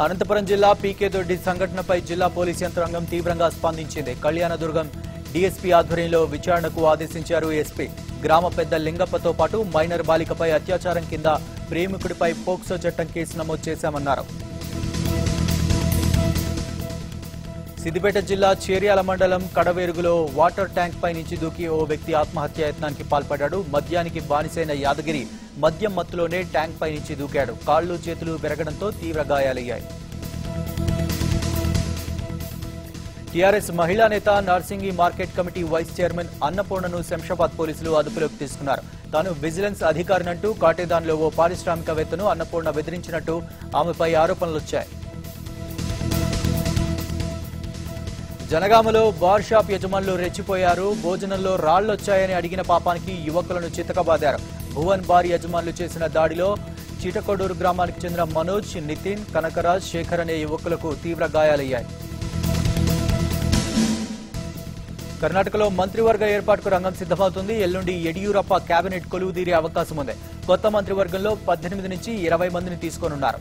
అనంతపురం జిల్లా పీకే దొడ్డి సంఘటనపై జిల్లా పోలీస్ యంత్రాంగం తీవ్రంగా స్పందించింది. కళ్యాణదుర్గం డీఎస్పీ ఆధ్వర్యంలో విచారణకు ఆదేశించారు ఎస్పీ. గ్రామ పెద్ద లింగప్పతో పాటు మైనర్ బాలికపై అత్యాచారం కింద ప్రేమికుడిపై పోక్సో చట్టం కేసు నమోదు చేశామన్నారు. సిద్దిపేట జిల్లా చేర్యాల మండలం కడవేరుగులో వాటర్ ట్యాంక్ పై నుంచి దూకి ఓ వ్యక్తి ఆత్మహత్య యత్నానికి పాల్పడ్డాడు. మద్యానికి బానిసైన యాదగిరి మద్యం మత్తులోనే ట్యాంక్ పై నుంచి దూకాడు. కాళ్ళు చేతులు విరగడంతో తీవ్ర గాయాలయ్యాయి. టీఆర్ఎస్ మహిళా నేత Narsingi market committee vice chairman అన్నపూర్ణను Shamshabad పోలీసులు అదుపులోకి తీసుకున్నారు. తాను విజిలెన్స్ అధికారినంటూ కాటేదాన్లో ఓ పారిశ్రామికవేత్తను అన్నపూర్ణ బెదిరించినట్టు ఆమెపై ఆరోపణలు జనగామలో బార్ షాప్ యజమానులు రెచ్చిపోయారు. భోజనంలో రాళ్ళొచ్చాయని అడిగిన పాపానికి యువకులను చితకబాదారు. భువన్ బార్ యజమానులు చేసిన దాడిలో చీటకొడూరు గ్రామానికి చెందిన మనోజ్ నితిన్ కనకరాజ్ శేఖర్ అనే యువకులకు తీవ్ర గాయాలయ్యాయి. కర్ణాటకలో మంత్రివర్గ ఏర్పాటుకు రంగం సిద్ధమవుతుంది. ఎల్లుండి యడియూరప్ప కేబినెట్ కొలువు తీరే అవకాశం ఉంది కొత్త మంత్రివర్గంలో పద్దెనిమిది నుంచి ఇరవై మందిని తీసుకోనున్నారు.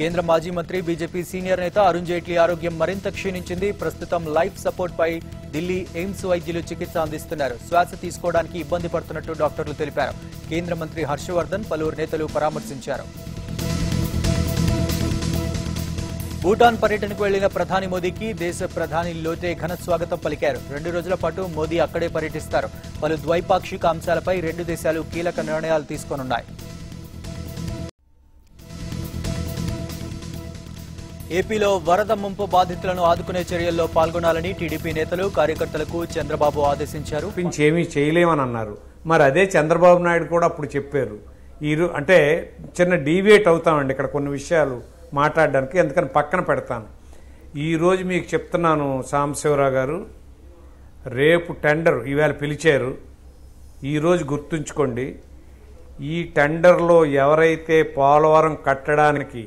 కేంద్ర మాజీ మంత్రి బీజేపీ సీనియర్ నేత అరుణ్ జైట్లీ ఆరోగ్యం మరింత క్షీణించింది. ప్రస్తుతం లైఫ్ సపోర్ట్ పై ఢిల్లీ ఎయిమ్స్ వైద్యులు చికిత్స అందిస్తున్నారు. శ్వాస తీసుకోవడానికి ఇబ్బంది పడుతున్నట్టు డాక్టర్లు తెలిపారు. కేంద్ర మంత్రి హర్షవర్ధన్ పలువురు నేతలు పరామర్శించారు. భూటాన్ పర్యటనకు వెళ్ళిన ప్రధాని మోదీకి దేశ ప్రధాని లోటే ఘన స్వాగతం పలికారు. రెండు రోజుల పాటు మోదీ అక్కడే పర్యటిస్తారు. పలు ద్వైపాక్షిక అంశాలపై రెండు దేశాలు కీలక నిర్ణయాలు తీసుకోనున్నాయి. ఏపీలో వరద ముంపు బాధితులను ఆదుకునే చర్యల్లో పాల్గొనాలని టీడీపీ నేతలు కార్యకర్తలకు చంద్రబాబు ఆదేశించారు. ఏమీ చేయలేమని అన్నారు. మరి అదే చంద్రబాబు నాయుడు కూడా అప్పుడు చెప్పారు. ఈరు అంటే చిన్న డీవియేట్ అవుతామండి ఇక్కడ కొన్ని విషయాలు మాట్లాడడానికి ఎందుకని పక్కన పెడతాను. ఈరోజు మీకు చెప్తున్నాను సాంబశివరావు గారు రేపు టెండర్ ఈవేళ పిలిచారు. ఈరోజు గుర్తుంచుకోండి ఈ టెండర్లో ఎవరైతే పోలవరం కట్టడానికి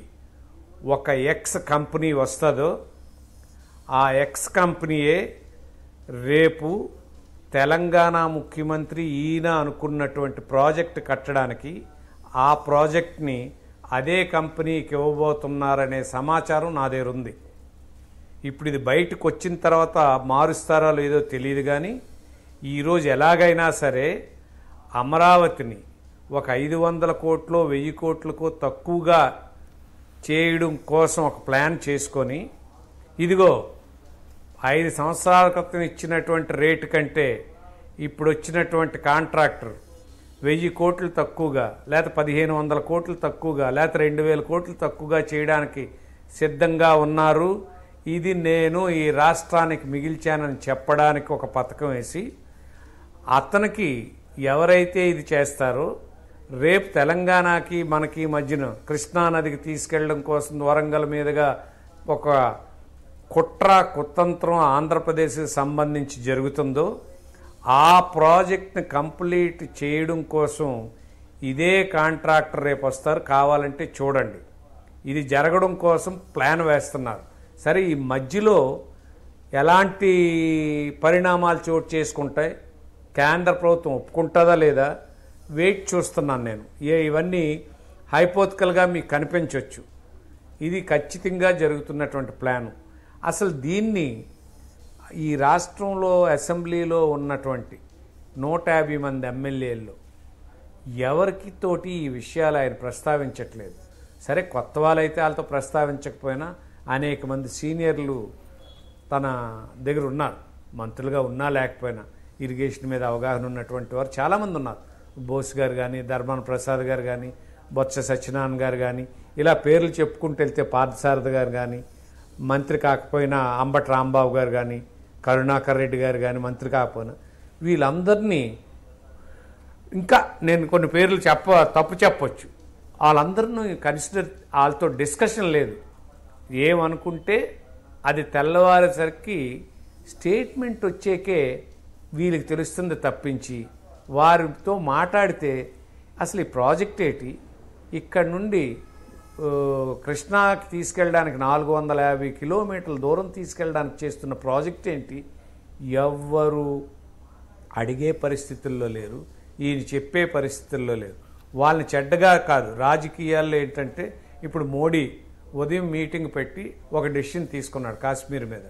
ఒక ఎక్స్ కంపెనీ వస్తుందో ఆ ఎక్స్ కంపెనీయే రేపు తెలంగాణ ముఖ్యమంత్రి ఈయన అనుకున్నటువంటి ప్రాజెక్ట్ కట్టడానికి ఆ ప్రాజెక్ట్ని అదే కంపెనీకి ఇవ్వబోతున్నారనే సమాచారం నా దగ్గర ఉంది. ఇప్పుడు ఇది బయటకు వచ్చిన తర్వాత మారుస్తారో లేదో తెలియదు కానీ ఈరోజు ఎలాగైనా సరే అమరావతిని ఒక ఐదు వందల కోట్లో వెయ్యి కోట్లకో తక్కువగా చేయడం కోసం ఒక ప్లాన్ చేసుకొని ఇదిగో ఐదు సంవత్సరాల క్రితం ఇచ్చినటువంటి రేటు కంటే ఇప్పుడు వచ్చినటువంటి కాంట్రాక్టర్ వెయ్యి కోట్లు తక్కువగా లేకపోతే పదిహేను వందల కోట్లు తక్కువగా లేకపోతే రెండు వేల కోట్లు తక్కువగా చేయడానికి సిద్ధంగా ఉన్నారు. ఇది నేను ఈ రాష్ట్రానికి మిగిల్చానని చెప్పడానికి ఒక పథకం వేసి అతనికి ఎవరైతే ఇది చేస్తారో రేపు తెలంగాణకి మనకి మధ్యన కృష్ణానదికి తీసుకెళ్ళడం కోసం వరంగల్ మీదుగా ఒక కుట్ర కుతంత్రం ఆంధ్రప్రదేశ్కి సంబంధించి జరుగుతుందో ఆ ప్రాజెక్ట్ని కంప్లీట్ చేయడం కోసం ఇదే కాంట్రాక్టర్ రేపు వస్తారు. కావాలంటే చూడండి. ఇది జరగడం కోసం ప్లాన్ వేస్తున్నారు. సరే ఈ మధ్యలో ఎలాంటి పరిణామాలు చోటు చేసుకుంటాయి? కేంద్ర ప్రభుత్వం ఒప్పుకుంటుందా లేదా? వెయిట్ చూస్తున్నాను నేను. ఏ ఇవన్నీ హైపోతికల్గా మీకు కనిపించవచ్చు ఇది ఖచ్చితంగా జరుగుతున్నటువంటి ప్లాను. అసలు దీన్ని ఈ రాష్ట్రంలో అసెంబ్లీలో ఉన్నటువంటి నూట యాభై మంది ఎమ్మెల్యేల్లో ఎవరికి తోటి ఈ విషయాలు ఆయన ప్రస్తావించట్లేదు. సరే కొత్త వాళ్ళైతే వాళ్ళతో ప్రస్తావించకపోయినా అనేక మంది సీనియర్లు తన దగ్గర ఉన్నారు. మంత్రులుగా ఉన్నా లేకపోయినా. ఇరిగేషన్ మీద అవగాహన ఉన్నటువంటి వారు చాలామంది ఉన్నారు. బోస్ గారు కానీ ధర్మాన ప్రసాద్ గారు కానీ బొత్స సత్యనారాయణ గారు కానీ ఇలా పేర్లు చెప్పుకుంటూ వెళ్తే పార్థసారథి గారు కానీ మంత్రి కాకపోయినా అంబటి రాంబాబు గారు కానీ కరుణాకర్ రెడ్డి గారు కానీ మంత్రి కాకపోయినా వీళ్ళందరినీ ఇంకా నేను కొన్ని పేర్లు చెప్ప తప్పు చెప్పొచ్చు. వాళ్ళందరినీ కన్సిడర్ వాళ్ళతో డిస్కషన్ లేదు. ఏమనుకుంటే అది తెల్లవారేసరికి స్టేట్మెంట్ వచ్చేకే వీళ్ళకి తెలుస్తుంది తప్పించి వారితో మాట్లాడితే అసలు ఈ ప్రాజెక్ట్ ఏంటి? ఇక్కడ నుండి కృష్ణాకి తీసుకెళ్ళడానికి నాలుగు వందల యాభై కిలోమీటర్ల దూరం తీసుకెళ్ళడానికి చేస్తున్న ప్రాజెక్ట్ ఏంటి? ఎవ్వరు అడిగే పరిస్థితుల్లో లేరు. ఈయన చెప్పే పరిస్థితుల్లో లేరు. వాళ్ళని చెడ్డగా కాదు రాజకీయాల్లో ఏంటంటే ఇప్పుడు మోడీ ఉదయం మీటింగ్ పెట్టి ఒక డెసిషన్ తీసుకున్నాడు కాశ్మీర్ మీద.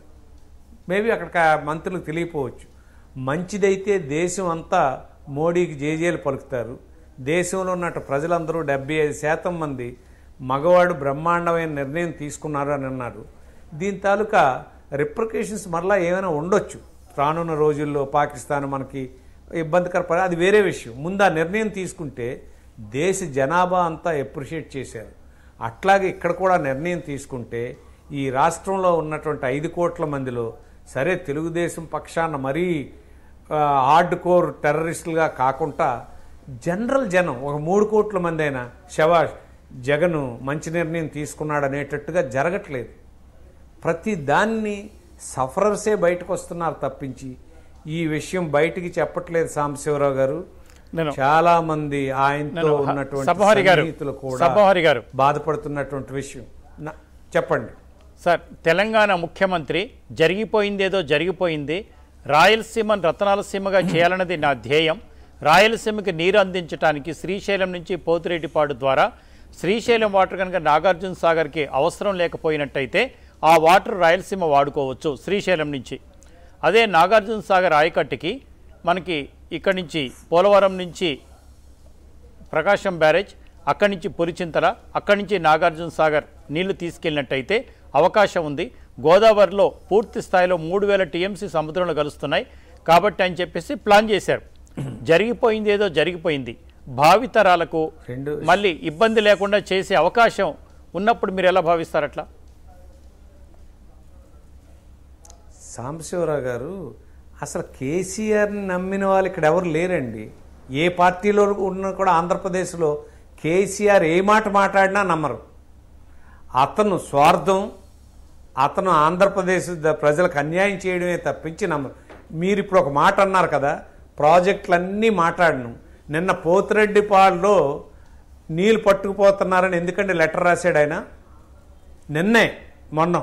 మేబీ అక్కడ మంత్రులకు తెలియపోవచ్చు. మంచిదైతే దేశం అంతా మోడీకి జేజేలు పలుకుతారు. దేశంలో ఉన్నట్టు ప్రజలందరూ డెబ్బై ఐదు శాతం మంది మగవాడు బ్రహ్మాండమైన నిర్ణయం తీసుకున్నారు అని అన్నారు. దీని తాలూకా రిప్రికేషన్స్ మరలా ఏమైనా ఉండొచ్చు. రానున్న రోజుల్లో పాకిస్తాన్ మనకి ఇబ్బందికర అది వేరే విషయం. ముందు ఆ నిర్ణయం తీసుకుంటే దేశ జనాభా అంతా ఎప్రిషియేట్ చేశారు. అట్లాగే ఇక్కడ కూడా నిర్ణయం తీసుకుంటే ఈ రాష్ట్రంలో ఉన్నటువంటి ఐదు కోట్ల మందిలో సరే తెలుగుదేశం పక్షాన మరీ హార్డ్ కోర్ టెర్రరిస్టులుగా కాకుండా జనరల్ జనం ఒక మూడు కోట్ల మంది అయినా శవాష్ జగన్ మంచి నిర్ణయం తీసుకున్నాడు అనేటట్టుగా జరగట్లేదు. ప్రతి దాన్ని సఫరర్సే బయటకు వస్తున్నారు తప్పించి ఈ విషయం బయటికి చెప్పట్లేదు సాంబశివరావు గారు. నేను- చాలా మంది ఆయనతో నేను- ఉన్నటువంటి కూడా గారు. బాధపడుతున్నటువంటి విషయం. చెప్పండి. సార్ తెలంగాణ ముఖ్యమంత్రి జరిగిపోయిందేదో జరిగిపోయింది. రాయలసీమను రతనాలసీమగా చేయాలన్నది నా ధ్యేయం. రాయలసీమకి నీరు అందించడానికి శ్రీశైలం నుంచి పోతిరెడ్డిపాడు ద్వారా శ్రీశైలం వాటర్ కనుక నాగార్జున సాగర్కి అవసరం లేకపోయినట్టయితే ఆ వాటర్ రాయలసీమ వాడుకోవచ్చు శ్రీశైలం నుంచి. అదే నాగార్జున సాగర్ ఆయకట్టుకి మనకి ఇక్కడి నుంచి పోలవరం నుంచి ప్రకాశం బ్యారేజ్ అక్కడి నుంచి పురిచింతల అక్కడి నుంచి నాగార్జున సాగర్ నీళ్ళు తీసుకెళ్ళినట్టయితే అవకాశం ఉంది. గోదావరిలో పూర్తి స్థాయిలో మూడు వేల టీఎంసీ సముద్రంలో కలుస్తున్నాయి కాబట్టి అని చెప్పేసి ప్లాన్ చేశారు. జరిగిపోయింది ఏదో జరిగిపోయింది. భావితరాలకు మళ్ళీ ఇబ్బంది లేకుండా చేసే అవకాశం ఉన్నప్పుడు మీరు ఎలా భావిస్తారు అట్లా? సాంబశివరావు గారు అసలు కేసీఆర్ని నమ్మిన వాళ్ళు ఇక్కడ ఎవరు లేరండి. ఏ పార్టీలో ఉన్న కూడా ఆంధ్రప్రదేశ్లో కేసీఆర్ ఏ మాట మాట్లాడినా నమ్మరు. అతను స్వార్థం అతను ఆంధ్రప్రదేశ్ ప్రజలకు అన్యాయం చేయడమే తప్పించి నమ్మరు మీరు ఇప్పుడు ఒక మాట అన్నారు కదా ప్రాజెక్టులన్నీ మాట్లాడను. నిన్న పోతిరెడ్డిపాడులో నీళ్ళు పట్టుకుపోతున్నారని ఎందుకంటే లెటర్ రాశాడు ఆయన? నిన్నే మొన్న.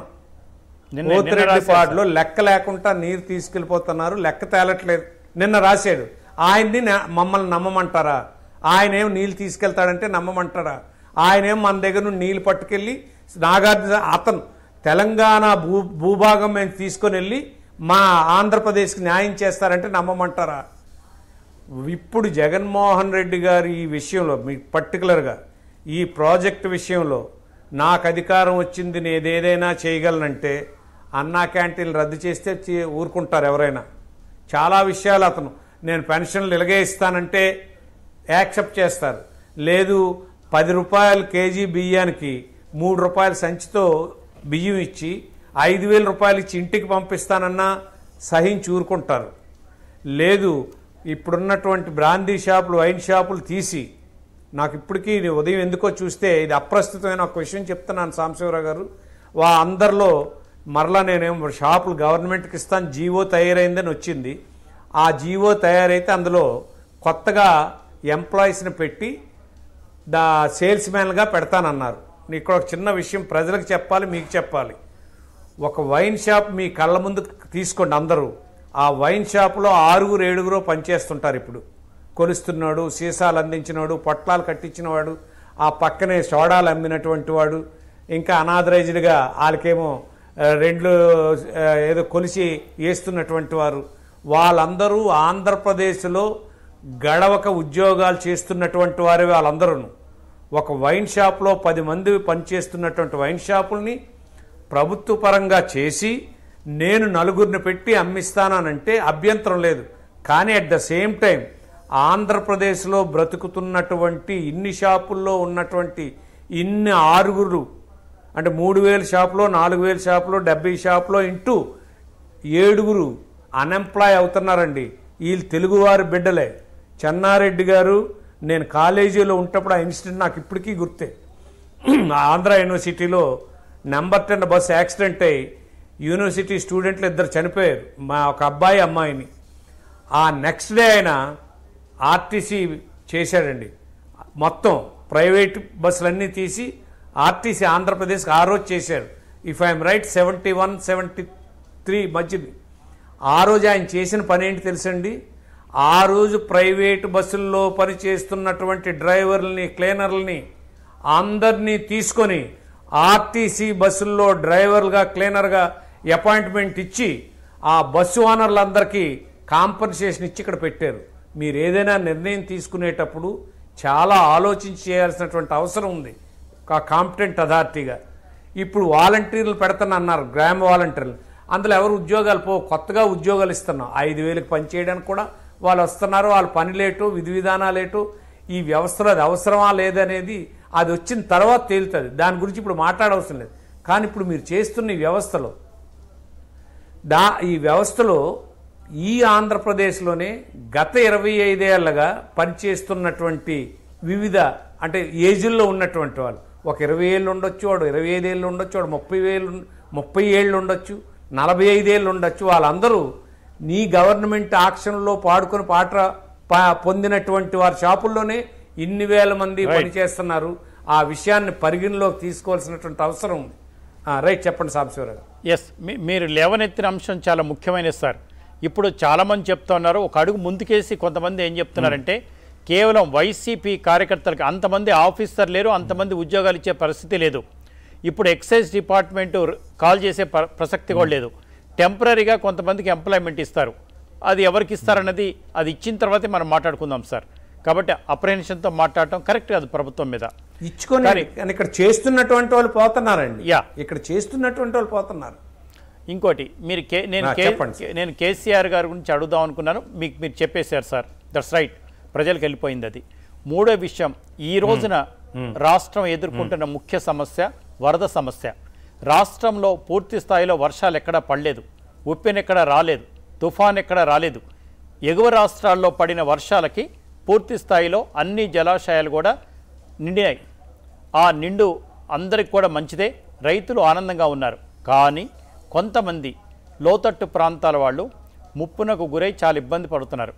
పోతిరెడ్డిపాడులో లెక్క లేకుండా నీరు తీసుకెళ్ళిపోతున్నారు లెక్క తేలట్లేదు. నిన్న రాశాడు. ఆయన్ని మమ్మల్ని నమ్మమంటారా? ఆయనేం నీళ్ళు తీసుకెళ్తాడంటే నమ్మమంటారా? ఆయనేం మన దగ్గర నుండి నీళ్ళు పట్టుకెళ్ళి నాగార్జున అతను తెలంగాణ భూ భూభాగం మేము తీసుకొని వెళ్ళి మా ఆంధ్రప్రదేశ్కి న్యాయం చేస్తారంటే నమ్మమంటారా? ఇప్పుడు జగన్మోహన్ రెడ్డి గారు ఈ విషయంలో మీ పర్టికులర్గా ఈ ప్రాజెక్ట్ విషయంలో నాకు అధికారం వచ్చింది నేను ఏదైనా చేయగలనంటే అన్నా క్యాంటీన్లు రద్దు చేస్తే చే- ఊరుకుంటారు ఎవరైనా. చాలా విషయాలు అతను నేను పెన్షన్లు ఇలాగే ఇస్తానంటే యాక్సెప్ట్ చేస్తారు. లేదు పది రూపాయలు కేజీ బియ్యానికి మూడు రూపాయల సంచితో బియ్యం ఇచ్చి ఐదు వేల రూపాయలు ఇచ్చి ఇంటికి పంపిస్తానన్నా సహించి ఊరుకుంటారు లేదు ఇప్పుడున్నటువంటి బ్రాందీ షాపులు వైన్ షాపులు తీసి నాకు ఇప్పటికీ ఇది ఉదయం ఎందుకో చూస్తే ఇది అప్రస్తుతమైన ఒక విషయం చెప్తున్నాను సాంబశివరావు గారు. వా అందరిలో మరలా నేనేమో షాపులు గవర్నమెంట్కి ఇస్తాను జీవో తయారైందని వచ్చింది. ఆ జీవో తయారైతే అందులో కొత్తగా ఎంప్లాయీస్ని పెట్టి దా సేల్స్ మ్యాన్గా పెడతానన్నారు. ఇక్కడ ఒక చిన్న విషయం ప్రజలకు చెప్పాలి మీకు చెప్పాలి. ఒక వైన్ షాప్ మీ కళ్ళ ముందు తీసుకోండి అందరూ. ఆ వైన్ షాపులో ఆరుగురు ఏడుగురు పనిచేస్తుంటారు ఇప్పుడు. కొలుస్తున్నాడు సీసాలు అందించినవాడు పొట్లాలు కట్టించినవాడు ఆ పక్కనే సోడాలు అమ్మినటువంటి వాడు ఇంకా అనాథరైజ్డ్గా వాళ్ళకేమో రెండు ఏదో కొలిసి వేస్తున్నటువంటి వారు. వాళ్ళందరూ ఆంధ్రప్రదేశ్లో గడవక ఉద్యోగాలు చేస్తున్నటువంటి వారే వాళ్ళందరూ ఒక వైన్ షాప్లో పది మంది పనిచేస్తున్నటువంటి వైన్ షాపుల్ని ప్రభుత్వ పరంగా చేసి నేను నలుగురిని పెట్టి అమ్మిస్తానంటే అభ్యంతరం లేదు. కానీ అట్ ద సేమ్ టైం ఆంధ్రప్రదేశ్లో బ్రతుకుతున్నటువంటి ఇన్ని షాపుల్లో ఉన్నటువంటి ఇన్ని ఆరుగురు అంటే మూడు వేల షాపులో నాలుగు వేల షాపులో డెబ్బై షాపులో ఇంటూ ఏడుగురు అన్ఎంప్లాయ్ అవుతున్నారండి. వీళ్ళు తెలుగువారి బిడ్డలే. చెన్నారెడ్డి గారు నేను కాలేజీలో ఉన్నప్పుడు ఆ ఇన్సిడెంట్ నాకు ఇప్పటికీ గుర్తే. ఆంధ్ర యూనివర్సిటీలో నెంబర్ టెన్ బస్సు యాక్సిడెంట్ అయ్యి యూనివర్సిటీ స్టూడెంట్లు ఇద్దరు చనిపోయారు. మా ఒక అబ్బాయి అమ్మాయిని. ఆ నెక్స్ట్ డే ఆయన ఆర్టీసీ చేశాడండి. మొత్తం ప్రైవేట్ బస్సులన్నీ తీసి ఆర్టీసీ ఆంధ్రప్రదేశ్కి ఆ రోజు చేశాడు if I'm right seventy one seventy three మధ్యది. ఆ రోజు ఆయన చేసిన పని ఏంటి తెలుసండి? ఆ రోజు ప్రైవేట్ బస్సుల్లో పనిచేస్తున్నటువంటి డ్రైవర్లని క్లీనర్లని అందరినీ తీసుకొని ఆర్టీసీ బస్సుల్లో డ్రైవర్గా క్లీనర్గా అపాయింట్మెంట్ ఇచ్చి ఆ బస్సు ఓనర్లందరికీ కాంపన్సేషన్ ఇచ్చి ఇక్కడ పెట్టారు. మీరు ఏదైనా నిర్ణయం తీసుకునేటప్పుడు చాలా ఆలోచించి చేయాల్సినటువంటి అవసరం ఉంది. ఒక కాంపిటెంట్ అథారిటీగా. ఇప్పుడు వాలంటీర్లు పెడతానన్నారు గ్రామ వాలంటీర్లు. అందులో ఎవరు ఉద్యోగాలు పో కొత్తగా ఉద్యోగాలు ఇస్తున్నాం ఐదు వేలకు పనిచేయడానికి కూడా వాళ్ళు వస్తున్నారు వాళ్ళ పని లేటు విధి విధానాలేటు ఈ వ్యవస్థలో అది అవసరమా లేదనేది అది వచ్చిన తర్వాత తేలుతుంది. దాని గురించి ఇప్పుడు మాట్లాడవసరం లేదు. కానీ ఇప్పుడు మీరు చేస్తున్న ఈ వ్యవస్థలో దా ఈ వ్యవస్థలో ఈ ఆంధ్రప్రదేశ్లోనే గత ఇరవై ఐదేళ్ళుగా పనిచేస్తున్నటువంటి వివిధ అంటే ఏజుల్లో ఉన్నటువంటి వాళ్ళు ఒక ఇరవై ఏళ్ళు ఉండొచ్చు వాడు ఇరవై ఐదేళ్ళు ఉండొచ్చు వాడు ముప్పై వేలు ముప్పై ఏళ్ళు ఉండొచ్చు నలభై ఐదేళ్ళు ఉండొచ్చు వాళ్ళందరూ నీ గవర్నమెంట్ ఆక్షన్లో పాడుకొని పాట పొందినటువంటి వారి షాపుల్లోనే ఇన్ని వేల మంది. పనిచేస్తున్నారు. ఆ విషయాన్ని పరిగణలోకి తీసుకోవాల్సినటువంటి అవసరం ఉంది. రైట్ చెప్పండి సాంబశివరావు ఎస్ మీరు లేవనెత్తిన అంశం చాలా ముఖ్యమైనది సార్. ఇప్పుడు చాలామంది చెప్తా ఉన్నారు ఒక అడుగు ముందుకేసి కొంతమంది ఏం చెప్తున్నారంటే కేవలం వైసీపీ కార్యకర్తలకు అంతమంది ఆఫీసర్ లేరు అంతమంది ఉద్యోగాలు ఇచ్చే పరిస్థితి లేదు. ఇప్పుడు ఎక్సైజ్ డిపార్ట్మెంట్ కాల్ చేసే ప్ర- ప్రసక్తి కూడా లేదు. టెంపరీగా కొంతమందికి ఎంప్లాయ్మెంట్ ఇస్తారు. అది ఎవరికి ఇస్తారన్నది అది ఇచ్చిన తర్వాతే మనం మాట్లాడుకుందాం సార్. కాబట్టి అప్రహెన్షన్తో మాట్లాడటం కరెక్ట్ కాదు ప్రభుత్వం మీద. ఇచ్చుకొని కానీ- కానీ ఇక్కడ చేస్తున్నటువంటి వాళ్ళు పోతున్నారండి. యా. ఇక్కడ చేస్తున్నటువంటి వాళ్ళు పోతున్నారు. ఇంకోటి మీరు కే నేను. నేను కేసీఆర్ గారి గురించి అడుగుదాం అనుకున్నాను. మీకు మీరు చెప్పేశారు సార్. దట్స్ రైట్ ప్రజలకు వెళ్ళిపోయింది అది. మూడో విషయం ఈ రోజున రాష్ట్రం ఎదుర్కొంటున్న ముఖ్య సమస్య వరద సమస్య. రాష్ట్రంలో పూర్తి స్థాయిలో వర్షాలు ఎక్కడా పడలేదు ఉప్పెన ఎక్కడా రాలేదు తుఫాన్ ఎక్కడా రాలేదు. ఎగువ రాష్ట్రాల్లో పడిన వర్షాలకి పూర్తి స్థాయిలో అన్ని జలాశయాలు కూడా నిండినాయి. ఆ నిండు అందరికి కూడా మంచిదే రైతులు ఆనందంగా ఉన్నారు. కానీ కొంతమంది లోతట్టు ప్రాంతాల వాళ్ళు ముప్పునకు గురై చాలా ఇబ్బంది పడుతున్నారు.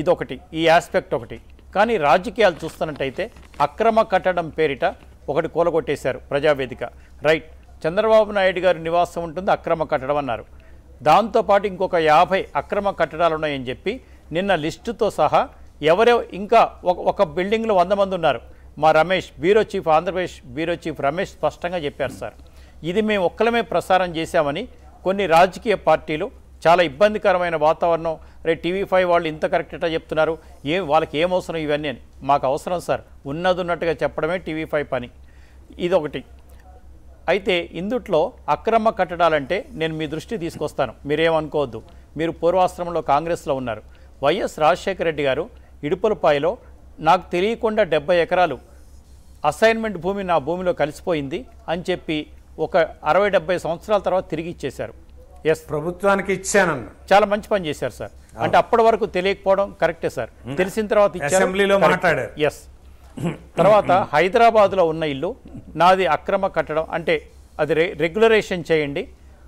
ఇదొకటి ఈ ఆస్పెక్ట్ ఒకటి. కానీ రాజకీయాలు చూస్తున్నట్టయితే అక్రమ కట్టడం పేరిట ఒకటి కూలగొట్టేశారు ప్రజావేదిక. రైట్ చంద్రబాబు నాయుడు గారి నివాసం ఉంటుంది అక్రమ కట్టడం అన్నారు. దాంతోపాటు ఇంకొక యాభై అక్రమ కట్టడాలు ఉన్నాయని చెప్పి నిన్న లిస్టుతో సహా ఎవరో ఇంకా ఒక ఒక బిల్డింగ్లో వంద మంది ఉన్నారు. మా Ramesh bureau chief Andhra Pradesh bureau chief Ramesh స్పష్టంగా చెప్పారు సార్. ఇది మేము ఒక్కలమే ప్రసారం చేశామని కొన్ని రాజకీయ పార్టీలు చాలా ఇబ్బందికరమైన వాతావరణం రే టీవీ ఫైవ్ వాళ్ళు ఇంత కరెక్ట్గా చెప్తున్నారు ఏం వాళ్ళకి ఏం అవసరం ఇవన్నీ అని మాకు అవసరం సార్. ఉన్నది ఉన్నట్టుగా చెప్పడమే టీవీ ఫైవ్ పని. ఇదొకటి. అయితే ఇందుట్లో అక్రమ కట్టడాలంటే నేను మీ దృష్టి తీసుకొస్తాను. మీరేమనుకోవద్దు. మీరు పూర్వాశ్రమంలో కాంగ్రెస్లో ఉన్నారు. వైఎస్ రాజశేఖర రెడ్డి గారు ఇడుపులపాయలో నాకు తెలియకుండా డెబ్బై ఎకరాలు అసైన్మెంట్ భూమి నా భూమిలో కలిసిపోయింది అని చెప్పి ఒక అరవై డెబ్బై సంవత్సరాల తర్వాత తిరిగి ఇచ్చేశారు. ఎస్. ప్రభుత్వానికి ఇచ్చానన్న చాలా మంచి పని చేశారు సార్. అంటే అప్పటి వరకు తెలియకపోవడం కరెక్టే సార్. తెలిసిన తర్వాత ఇచ్చారు. అసెంబ్లీలో. మాట్లాడారు. ఎస్. తర్వాత హైదరాబాద్లో ఉన్న ఇల్లు నాది అక్రమ కట్టడం అంటే అది రె రెగ్యులరేషన్ చేయండి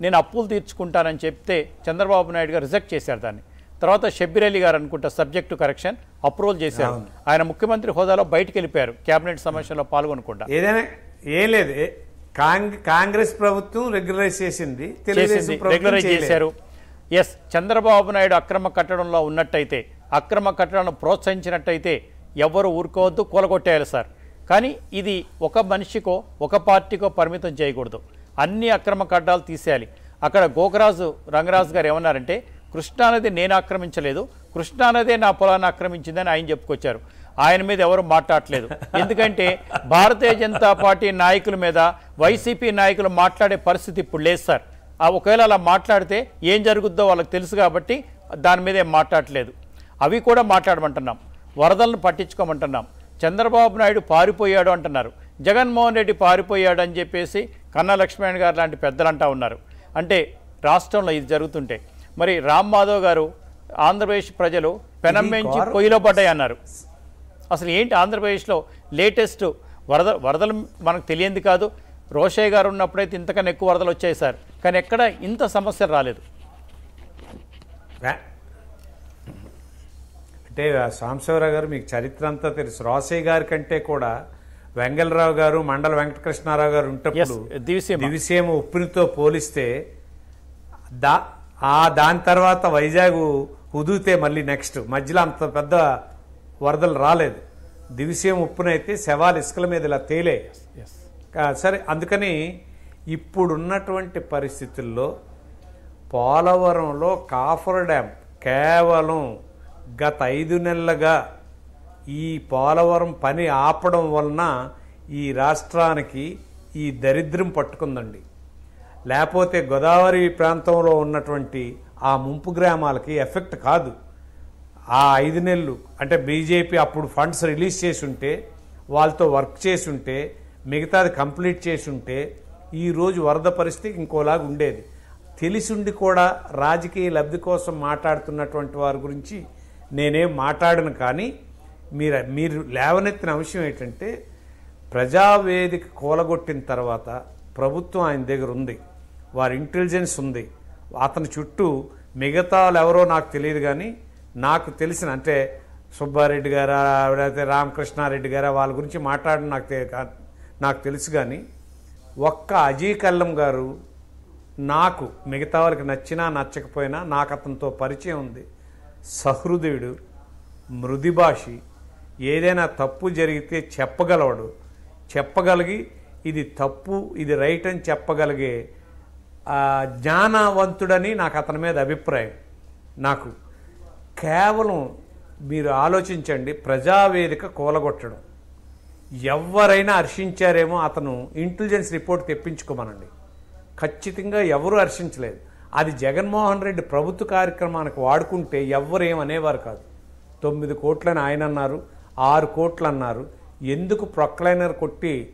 నేను అప్పులు తీర్చుకుంటానని చెప్తే చంద్రబాబు నాయుడు గారు రిజెక్ట్ చేశారు దాన్ని. తర్వాత షబ్బీర్ అలీ గారు అనుకుంటా సబ్జెక్టు కరెక్షన్ అప్రూవల్ చేశారు. ఆయన ముఖ్యమంత్రి హోదాలో బయటికి వెళ్ళిపోయారు కేబినెట్ సమావేశంలో పాల్గొనకుండా. ఏదైనా ఏం లేదు. కాంగ్రెస్ ప్రభుత్వం రెగ్యులరైజ్ చేసింది రెగ్యులరైజ్. చేశారు. ఎస్ చంద్రబాబు నాయుడు అక్రమ కట్టడంలో ఉన్నట్టయితే అక్రమ కట్టడాలను ప్రోత్సహించినట్టయితే ఎవరు ఊరుకోవద్దు కూలగొట్టేయాలి సార్. కానీ ఇది ఒక మనిషికో ఒక పార్టీకో పరిమితం చేయకూడదు. అన్ని అక్రమ కడ్డాలు తీసేయాలి. అక్కడ గోకరాజు రంగరాజు గారు ఏమన్నారంటే కృష్ణానది నేను ఆక్రమించలేదు కృష్ణానదే నా పొలాన్ని ఆక్రమించిందని ఆయన చెప్పుకొచ్చారు. ఆయన మీద ఎవరు మాట్లాడలేదు ఎందుకంటే భారతీయ జనతా పార్టీ నాయకుల మీద వైసీపీ నాయకులు మాట్లాడే పరిస్థితి ఇప్పుడు లేదు సార్. ఆ ఒకవేళ అలా మాట్లాడితే ఏం జరుగుద్దో వాళ్ళకి తెలుసు కాబట్టి దాని మీద ఏం మాట్లాడట్లేదు. అవి కూడా మాట్లాడమంటున్నాం. వరదలను పట్టించుకోమంటున్నాం. చంద్రబాబు నాయుడు పారిపోయాడు అంటున్నారు. జగన్మోహన్ రెడ్డి పారిపోయాడు అని చెప్పేసి కన్నా లక్ష్మణ్ గారు లాంటి పెద్దలు అంటా ఉన్నారు. అంటే రాష్ట్రంలో ఇది జరుగుతుంటే. మరి రామ్ మాధవ్ గారు ఆంధ్రప్రదేశ్ ప్రజలు పెనమ్మెంచి పొయ్యిలో పడ్డాయి అన్నారు. అసలు ఏంటి ఆంధ్రప్రదేశ్లో లేటెస్ట్ వరద వరదలు మనకు తెలియంది కాదు. రోషయ్య గారు ఉన్నప్పుడైతే ఇంతకన్నా ఎక్కువ వరదలు వచ్చాయి సార్. కానీ ఎక్కడ ఇంత సమస్యలు రాలేదు. అంటే ఆ సాంబశివరావు గారు మీకు చరిత్ర అంతా తెలుసు. రోసయ్య గారి కంటే కూడా వెంగళరావు గారు మండల వెంకటకృష్ణారావు గారు ఉంటప్పుడు దివిసీమ. ఉప్పునితో పోలిస్తే దా ఆ దాని తర్వాత వైజాగ్ కుదిరితే మళ్ళీ నెక్స్ట్. మధ్యలో అంత పెద్ద వరదలు రాలేదు. దివిసీమ ఉప్పునైతే శవాలు ఇసుకల మీద ఇలా తేలే. సరే అందుకని ఇప్పుడున్నటువంటి పరిస్థితుల్లో పోలవరంలో కాఫర్ డ్యామ్ కేవలం గత ఐదు నెలలుగా ఈ పోలవరం పని ఆపడం వలన ఈ రాష్ట్రానికి ఈ దరిద్రం పట్టుకుందండి. లేకపోతే గోదావరి ప్రాంతంలో ఉన్నటువంటి ఆ ముంపు గ్రామాలకి ఎఫెక్ట్ కాదు. ఆ ఐదు నెలలు అంటే బీజేపీ అప్పుడు ఫండ్స్ రిలీజ్ చేసి ఉంటే వాళ్ళతో వర్క్ చేసి ఉంటే మిగతాది కంప్లీట్ చేసి ఉంటే ఈరోజు వరద పరిస్థితి ఇంకోలాగా ఉండేది. తెలిసుండి కూడా రాజకీయ లబ్ధి కోసం మాట్లాడుతున్నటువంటి వారి గురించి నేనేం మాట్లాడను కానీ మీరు మీరు లేవనెత్తిన అంశం ఏంటంటే ప్రజావేదిక కూలగొట్టిన తర్వాత ప్రభుత్వం ఆయన దగ్గర ఉంది. వారి ఇంటెలిజెన్స్ ఉంది. అతని చుట్టూ మిగతా ఎవరో నాకు తెలియదు కానీ నాకు తెలిసిన అంటే సుబ్బారెడ్డి గారా లేకపోతే రామకృష్ణారెడ్డి గారా వాళ్ళ గురించి మాట్లాడడం నాకు నాకు తెలుసు కానీ ఒక్క అజీ కల్లం గారు నాకు మిగతా వాళ్ళకి నచ్చినా నచ్చకపోయినా నాకు అతనితో పరిచయం ఉంది. సహృదయుడు మృదిభాషి ఏదైనా తప్పు జరిగితే చెప్పగలవాడు. చెప్పగలిగి ఇది తప్పు ఇది రైట్ అని చెప్పగలిగే జ్ఞానవంతుడని నాకు అతని మీద అభిప్రాయం. నాకు కేవలం మీరు ఆలోచించండి ప్రజావేదిక కూలగొట్టడం. ఎవరైనా హర్షించారేమో అతను ఇంటెలిజెన్స్ రిపోర్ట్ తెప్పించుకోమనండి. ఖచ్చితంగా ఎవరు హర్షించలేదు. అది జగన్మోహన్ రెడ్డి ప్రభుత్వ కార్యక్రమానికి వాడుకుంటే ఎవరు ఏమనేవారు కాదు. తొమ్మిది కోట్లని ఆయన అన్నారు ఆరు కోట్లు అన్నారు. ఎందుకు ప్రొక్లైనర్ కొట్టి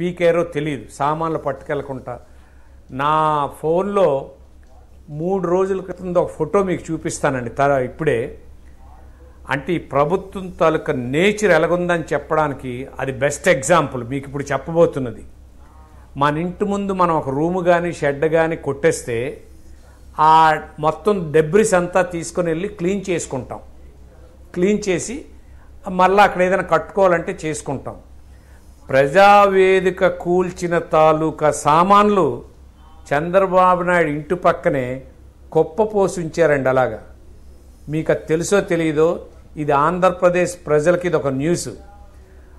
పీకేరో తెలియదు సామాన్లు పట్టుకెళ్ళకుండా. నా ఫోన్లో మూడు రోజుల క్రితం ఒక ఫోటో మీకు చూపిస్తానండి తర ఇప్పుడే. అంటే ఈ ప్రభుత్వం తాలూకా నేచర్ ఎలాగుందని చెప్పడానికి అది బెస్ట్ ఎగ్జాంపుల్ మీకు ఇప్పుడు చెప్పబోతున్నది. మన ఇంటి ముందు మనం ఒక రూమ్ కానీ షెడ్ కానీ కొట్టేస్తే ఆ మొత్తం డెబ్రిస్ అంతా తీసుకొని వెళ్ళి క్లీన్ చేసుకుంటాం. క్లీన్ చేసి మళ్ళీ అక్కడ ఏదైనా కట్టుకోవాలంటే చేసుకుంటాం. ప్రజావేదిక కూల్చిన తాలూకా సామాన్లు చంద్రబాబు నాయుడు ఇంటి పక్కనే కుప్ప పోసి ఉంచారండి అలాగా. మీకు అది తెలుసో తెలియదో ఇది ఆంధ్రప్రదేశ్ ప్రజలకి ఇది ఒక న్యూస్.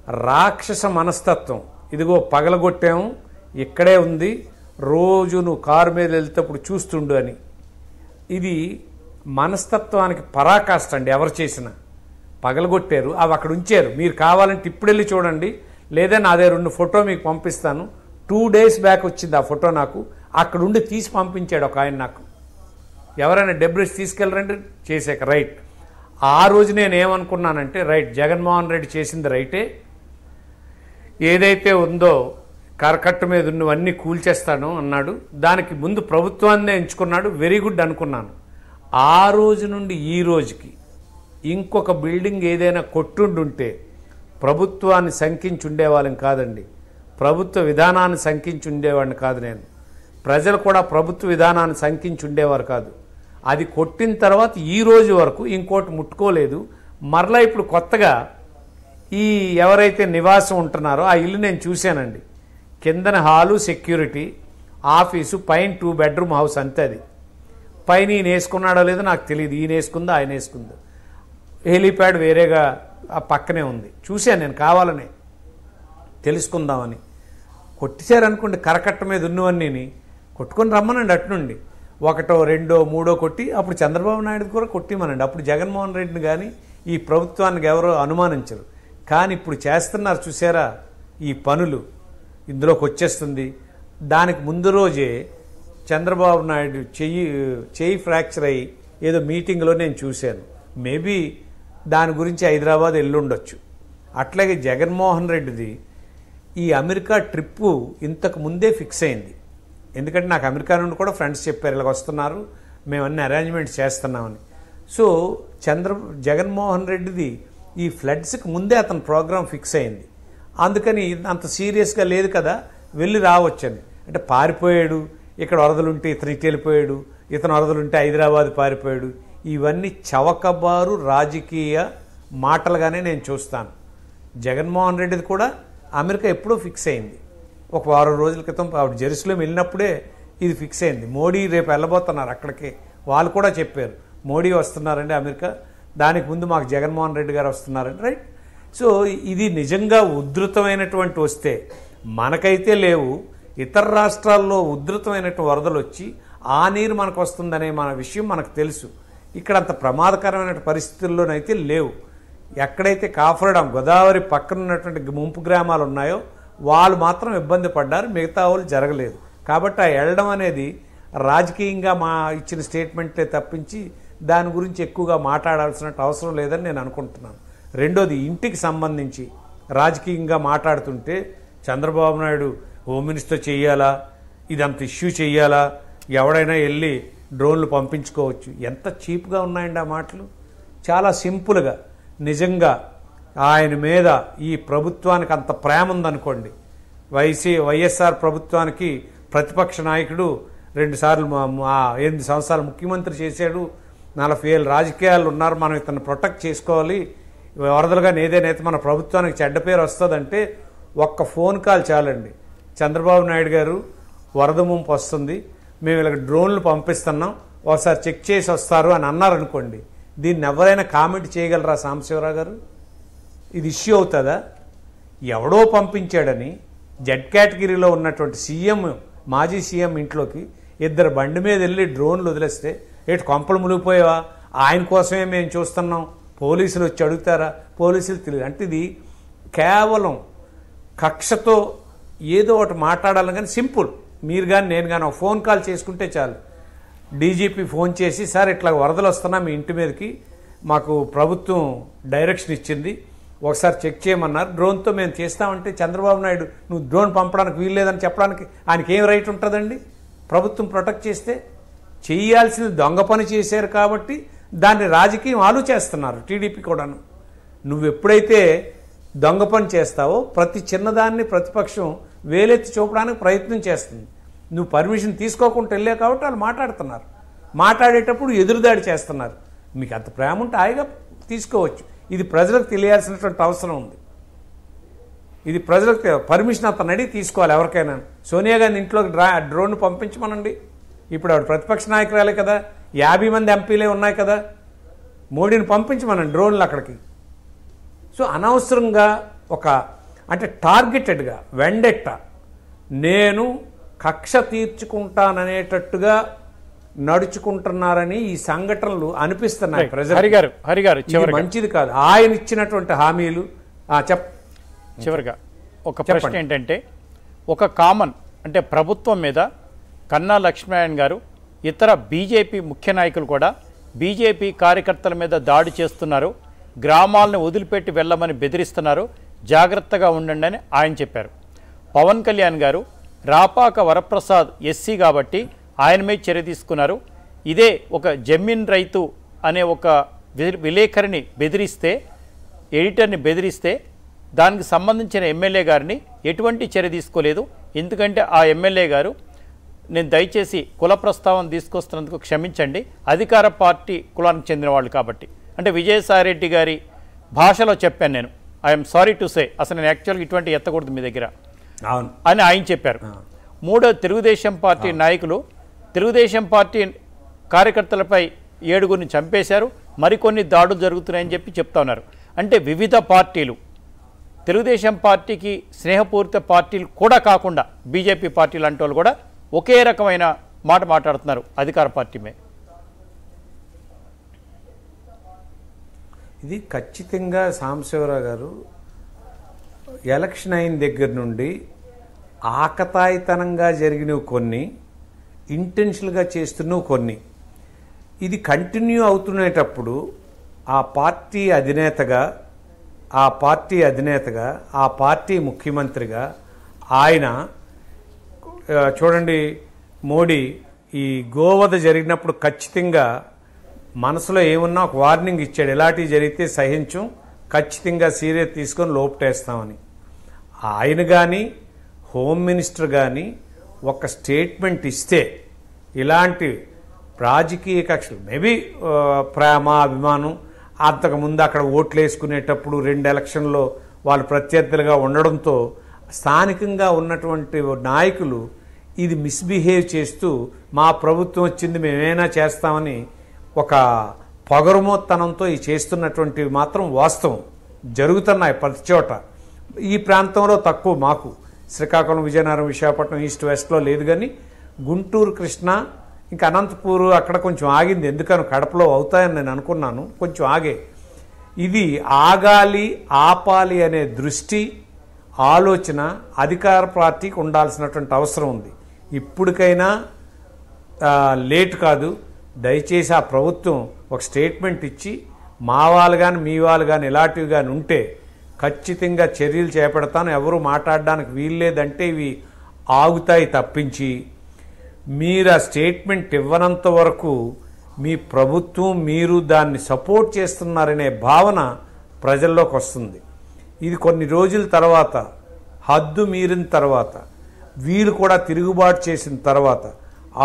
రాక్షస మనస్తత్వం. ఇదిగో పగలగొట్టాము ఇక్కడే ఉంది రోజు నువ్వు కారు మీద వెళ్తేప్పుడు చూస్తుండు అని. ఇది మనస్తత్వానికి పరాకాష్ట అండి ఎవరు చేసినా. పగలగొట్టారు అవి అక్కడ ఉంచారు. మీరు కావాలంటే ఇప్పుడు వెళ్ళి చూడండి. లేదా నాదే రెండు ఫోటో మీకు పంపిస్తాను. టూ డేస్ బ్యాక్ వచ్చింది ఆ ఫోటో నాకు. అక్కడుండి తీసి పంపించాడు ఒక ఆయన నాకు. ఎవరైనా డెబ్రిస్ తీసుకెళ్ళరండి? చేసాక రైట్. ఆ రోజు నేను ఏమనుకున్నానంటే రైట్ జగన్మోహన్ రెడ్డి చేసింది రైటే. ఏదైతే ఉందో కరకట్ట మీద ఉన్నవన్నీ కూల్చేస్తాను అన్నాడు. దానికి ముందు ప్రభుత్వాన్నే ఎంచుకున్నాడు. వెరీ గుడ్ అనుకున్నాను. ఆ రోజు నుండి ఈ రోజుకి ఇంకొక బిల్డింగ్ ఏదైనా కొట్టుండుంటే ప్రభుత్వాన్ని శంకించి ఉండేవాళ్ళం కాదండి. ప్రభుత్వ విధానాన్ని శంకించి ఉండేవాడిని కాదు నేను. ప్రజలు కూడా ప్రభుత్వ విధానాన్ని శంకించి ఉండేవారు కాదు. అది కొట్టిన తర్వాత ఈ రోజు వరకు ఇంకోటి ముట్టుకోలేదు. మరలా ఇప్పుడు కొత్తగా ఈ ఎవరైతే నివాసం ఉంటున్నారో ఆ ఇల్లు నేను చూశానండి. కిందన హాలు సెక్యూరిటీ ఆఫీసు పైన టూ బెడ్రూమ్ హౌస్ అంతే అది. పైన ఈయన వేసుకున్నాడో లేదో నాకు తెలియదు ఈయన వేసుకుందో ఆయన వేసుకుందో? హెలీప్యాడ్ వేరేగా ఆ పక్కనే ఉంది. చూశాను నేను కావాలని. తెలుసుకుందామని. కొట్టిశారనుకోండి కరకట్ట మీద ఉన్నవన్నీ కొట్టుకొని రమ్మనండి అట్నుండి. ఒకటో రెండో మూడో కొట్టి అప్పుడు చంద్రబాబు నాయుడు కూడా కొట్టిమనండి. అప్పుడు జగన్మోహన్ రెడ్డిని కానీ ఈ ప్రభుత్వానికి ఎవరో అనుమానించరు. కానీ ఇప్పుడు చేస్తున్నారు చూసారా? ఈ పనులు. ఇందులోకి వచ్చేస్తుంది దానికి ముందు రోజే చంద్రబాబు నాయుడు చెయ్యి చెయ్యి ఫ్రాక్చర్ అయ్యి ఏదో మీటింగ్లో నేను చూశాను. మేబీ దాని గురించి హైదరాబాద్ ఎల్లుండొచ్చు. అట్లాగే జగన్మోహన్ రెడ్డిది ఈ అమెరికా ట్రిప్పు ఇంతకు ముందే ఫిక్స్ అయింది. ఎందుకంటే నాకు అమెరికా నుండి కూడా ఫ్రెండ్స్ చెప్పారు ఇలా వస్తున్నారు మేము అన్ని అరేంజ్మెంట్స్ చేస్తున్నామని. సో చంద్ర జగన్మోహన్ రెడ్డిది ఈ ఫ్లడ్స్కి ముందే అతని ప్రోగ్రామ్ ఫిక్స్ అయింది. అందుకని అంత సీరియస్గా లేదు కదా వెళ్ళి రావచ్చని. అంటే పారిపోయాడు ఇక్కడ వరదలుంటే ఇతనికి వెళ్ళిపోయాడు ఇతను వరదలుంటే హైదరాబాద్ పారిపోయాడు. ఇవన్నీ చవకబారు రాజకీయ మాటలుగానే నేను చూస్తాను. జగన్మోహన్ రెడ్డిది కూడా అమెరికా ఎప్పుడూ ఫిక్స్ అయింది. ఒక వారం రోజుల క్రితం ఆవిడ జెరూసలేం వెళ్ళినప్పుడే ఇది ఫిక్స్ అయింది. మోడీ రేపు వెళ్ళబోతున్నారు అక్కడికి. వాళ్ళు కూడా చెప్పారు మోడీ వస్తున్నారండి అమెరికా దానికి ముందు మాకు జగన్మోహన్ రెడ్డి గారు వస్తున్నారండి రైట్? సో ఇది నిజంగా ఉధృతమైనటువంటి వస్తే మనకైతే లేవు. ఇతర రాష్ట్రాల్లో ఉధృతమైనటువంటి వరదలు వచ్చి ఆ నీరు మనకు వస్తుందనే మన విషయం మనకు తెలుసు. ఇక్కడ అంత ప్రమాదకరమైన పరిస్థితుల్లోనైతే లేవు. ఎక్కడైతే కాఫరడం గోదావరి పక్కన ఉన్నటువంటి ముంపు గ్రామాలు ఉన్నాయో వాళ్ళు మాత్రం ఇబ్బంది పడ్డారు. మిగతా వాళ్ళు జరగలేదు. కాబట్టి ఆ వెళ్ళడం అనేది రాజకీయంగా మా ఇచ్చిన స్టేట్మెంట్లే తప్పించి దాని గురించి ఎక్కువగా మాట్లాడాల్సిన అవసరం లేదని నేను అనుకుంటున్నాను. రెండోది ఇంటికి సంబంధించి రాజకీయంగా మాట్లాడుతుంటే చంద్రబాబు నాయుడు హోమ్ మినిస్టర్ చేయాలా? ఇదంత ఇష్యూ చేయాలా? ఎవడైనా వెళ్ళి డ్రోన్లు పంపించుకోవచ్చు. ఎంత చీప్గా ఉన్నాయండి ఆ మాటలు? చాలా సింపుల్గా నిజంగా ఆయన మీద ఈ ప్రభుత్వానికి అంత ప్రేమ ఉందనుకోండి. వైసీ వైఎస్ఆర్ ప్రభుత్వానికి ప్రతిపక్ష నాయకుడు రెండుసార్లు ఎనిమిది సంవత్సరాలు ముఖ్యమంత్రి చేశాడు. నలభై ఏళ్ళు రాజకీయాలు ఉన్నారు. మనం ఇతను ప్రొటెక్ట్ చేసుకోవాలి. వరదలుగా ఏదైనా మన ప్రభుత్వానికి చెడ్డ పేరు వస్తుందంటే ఒక్క ఫోన్ కాల్ చాలండి. చంద్రబాబు నాయుడు గారు వరద ముంపు వస్తుంది. మేము ఇలా డ్రోన్లు పంపిస్తున్నాం. ఒకసారి చెక్ చేసి వస్తారు అని అన్నారనుకోండి దీన్ని ఎవరైనా కామెంట్ చేయగలరా సాంబశివరావు గారు? ఇది ఇష్యూ అవుతుందా? ఎవడో పంపించాడని జెడ్ కేటగిరీలో ఉన్నటువంటి సీఎం మాజీ సీఎం ఇంట్లోకి ఇద్దరు బండి మీద వెళ్ళి డ్రోన్లు వదిలేస్తే ఏటు కొంపలు మునిగిపోయావా? ఆయన కోసమే మేము చూస్తున్నాం. పోలీసులు వచ్చి అడుగుతారా? పోలీసులు తెలియదు. అంటే ఇది కేవలం కక్షతో ఏదో ఒకటి మాట్లాడాలని కానీ సింపుల్. మీరు కానీ నేను కానీ ఒక ఫోన్ కాల్ చేసుకుంటే చాలు. డీజీపీ ఫోన్ చేసి సార్ ఇట్లా వరదలు వస్తున్నా మీ ఇంటి మీదకి. మాకు ప్రభుత్వం డైరెక్షన్ ఇచ్చింది. ఒకసారి చెక్ చేయమన్నారు. డ్రోన్తో మేము చేస్తామంటే చంద్రబాబు నాయుడు నువ్వు డ్రోన్ పంపడానికి వీల్లేదని చెప్పడానికి ఆయనకి ఏం రైట్ ఉంటుందండి? ప్రభుత్వం ప్రొటెక్ట్ చేస్తే చేయాల్సింది దొంగ పని చేశారు కాబట్టి దాన్ని రాజకీయం ఆలు చేస్తున్నారు టీడీపీ కూడాను. నువ్వు ఎప్పుడైతే దొంగ పని చేస్తావో ప్రతి చిన్నదాన్ని ప్రతిపక్షం వేలెత్తి చూపడానికి ప్రయత్నం చేస్తుంది. నువ్వు పర్మిషన్ తీసుకోకుండా వెళ్ళే కాబట్టి వాళ్ళు మాట్లాడుతున్నారు. మాట్లాడేటప్పుడు ఎదురుదాడి చేస్తున్నారు. మీకు అంత ప్రేమ ఉంటే హాయిగా తీసుకోవచ్చు. ఇది ప్రజలకు తెలియాల్సినటువంటి అవసరం ఉంది. ఇది ప్రజలకు పర్మిషన్ అతను అడిగి తీసుకోవాలి ఎవరికైనా. సోనియా గాంధీ ఇంట్లోకి డ్రా డ్రోన్ పంపించమనండి. ఇప్పుడు ఆవిడ ప్రతిపక్ష నాయకురాలే కదా. యాభై మంది ఎంపీలే ఉన్నాయి కదా మోడీని పంపించమనండి డ్రోన్లు అక్కడికి సో అనవసరంగా ఒక అంటే టార్గెటెడ్గా వెండెట్ట నేను కక్ష తీర్చుకుంటాననేటట్టుగా నడుచుకుంటున్నారని ఈ సంఘటనలు అనిపిస్తున్నాయి Right. ప్రజలకు. హరి గారు, హరి గారు, ఇది చివరిగా. మంచిది కాదు ఆయన ఇచ్చినటువంటి హామీలు చెప్ చివరిగా ఒక. ప్రశ్న ఏంటంటే ఒక కామన్ అంటే ప్రభుత్వం మీద కన్నా లక్ష్మీనారాయణ గారు ఇతర బీజేపీ ముఖ్య నాయకులు కూడా బీజేపీ కార్యకర్తల మీద దాడి చేస్తున్నారు. గ్రామాలను వదిలిపెట్టి వెళ్ళమని బెదిరిస్తున్నారు. జాగ్రత్తగా ఉండండి అని ఆయన చెప్పారు. పవన్ కళ్యాణ్ గారు రాపాక వరప్రసాద్ ఎస్సీ కాబట్టి ఆయన మీద చర్య తీసుకున్నారు. ఇదే ఒక జమీన్ రైతు అనే ఒక విలేకరిని బెదిరిస్తే ఎడిటర్ని బెదిరిస్తే దానికి సంబంధించిన ఎమ్మెల్యే గారిని ఎటువంటి చర్య తీసుకోలేదు. ఎందుకంటే ఆ ఎమ్మెల్యే గారు నేను దయచేసి కుల ప్రస్తావన తీసుకొస్తున్నందుకు క్షమించండి. అధికార పార్టీ కులానికి చెందిన వాళ్ళు కాబట్టి. అంటే విజయసాయిరెడ్డి గారి భాషలో చెప్పాను నేను. ఐఎమ్ సారీ టు సే అసలు నేను యాక్చువల్గా ఇటువంటి ఎత్తకూడదు మీ దగ్గర. అవును. అని ఆయన చెప్పారు. మూడో తెలుగుదేశం పార్టీ నాయకులు తెలుగుదేశం పార్టీ కార్యకర్తలపై ఏడుగురిని చంపేశారు. మరికొన్ని దాడులు జరుగుతున్నాయని చెప్పి చెప్తా ఉన్నారు. అంటే వివిధ పార్టీలు. తెలుగుదేశం పార్టీకి స్నేహపూరిత పార్టీలు కూడా కాకుండా బీజేపీ పార్టీలు అంటే వాళ్ళు కూడా ఒకే రకమైన మాట మాట్లాడుతున్నారు అధికార పార్టీమే ఇది ఖచ్చితంగా సాంబశివరావు గారు ఎలక్షన్ అయిన దగ్గర నుండి ఆకతాయితనంగా జరిగినవి కొన్ని ఇంటెన్షనల్గా చేస్తున్నవి కొన్ని. ఇది కంటిన్యూ అవుతునేటప్పుడు ఆ పార్టీ అధినేతగా ఆ పార్టీ అధినేతగా ఆ పార్టీ ముఖ్యమంత్రిగా ఆయన చూడండి మోడీ ఈ గోవధ జరిగినప్పుడు ఖచ్చితంగా మనసులో ఏమున్నా ఒక వార్నింగ్ ఇచ్చాడు. ఇలాంటివి జరిగితే సహించం ఖచ్చితంగా సీరియస్ తీసుకొని లోపటేస్తామని. ఆయన కానీ హోమ్ మినిస్టర్ కానీ ఒక స్టేట్మెంట్ ఇస్తే ఇలాంటి రాజకీయ కక్షలు మేబీ ప్రేమ అభిమానం అంతకుముందు అక్కడ ఓట్లు వేసుకునేటప్పుడు రెండు ఎలక్షన్లో వాళ్ళు ప్రత్యర్థులుగా ఉండడంతో స్థానికంగా ఉన్నటువంటి నాయకులు ఇది మిస్బిహేవ్ చేస్తూ మా ప్రభుత్వం వచ్చింది మేమేనా చేస్తామని ఒక పొగరుమోత్తనంతో ఈ చేస్తున్నటువంటివి మాత్రం వాస్తవం. జరుగుతున్నాయి ప్రతి చోట. ఈ ప్రాంతంలో తక్కువ మాకు. శ్రీకాకుళం విజయనగరం విశాఖపట్నం ఈస్ట్ వెస్ట్లో లేదు కానీ గుంటూరు కృష్ణ ఇంకా అనంతపూర్ అక్కడ కొంచెం ఆగింది. ఎందుకని కడపలో అవుతాయని నేను అనుకున్నాను. కొంచెం ఆగే. ఇది ఆగాలి ఆపాలి అనే దృష్టి ఆలోచన అధికార పార్టీకి ఉండాల్సినటువంటి అవసరం ఉంది. ఇప్పటికైనా లేట్ కాదు. దయచేసి ఆ ప్రభుత్వం ఒక స్టేట్మెంట్ ఇచ్చి మా వాళ్ళు కానీ మీ వాళ్ళు కానీ ఇలాంటివి కానీ ఉంటే ఖచ్చితంగా చర్యలు చేపడతాను. ఎవరు మాట్లాడడానికి వీల్లేదంటే ఇవి ఆగుతాయి తప్పించి మీరు ఆ స్టేట్మెంట్ ఇవ్వనంత వరకు మీ ప్రభుత్వం మీరు దాన్ని సపోర్ట్ చేస్తున్నారనే భావన ప్రజల్లోకి వస్తుంది. ఇది కొన్ని రోజుల తర్వాత హద్దు మీరిన తర్వాత వీళ్ళు కూడా తిరుగుబాటు చేసిన తర్వాత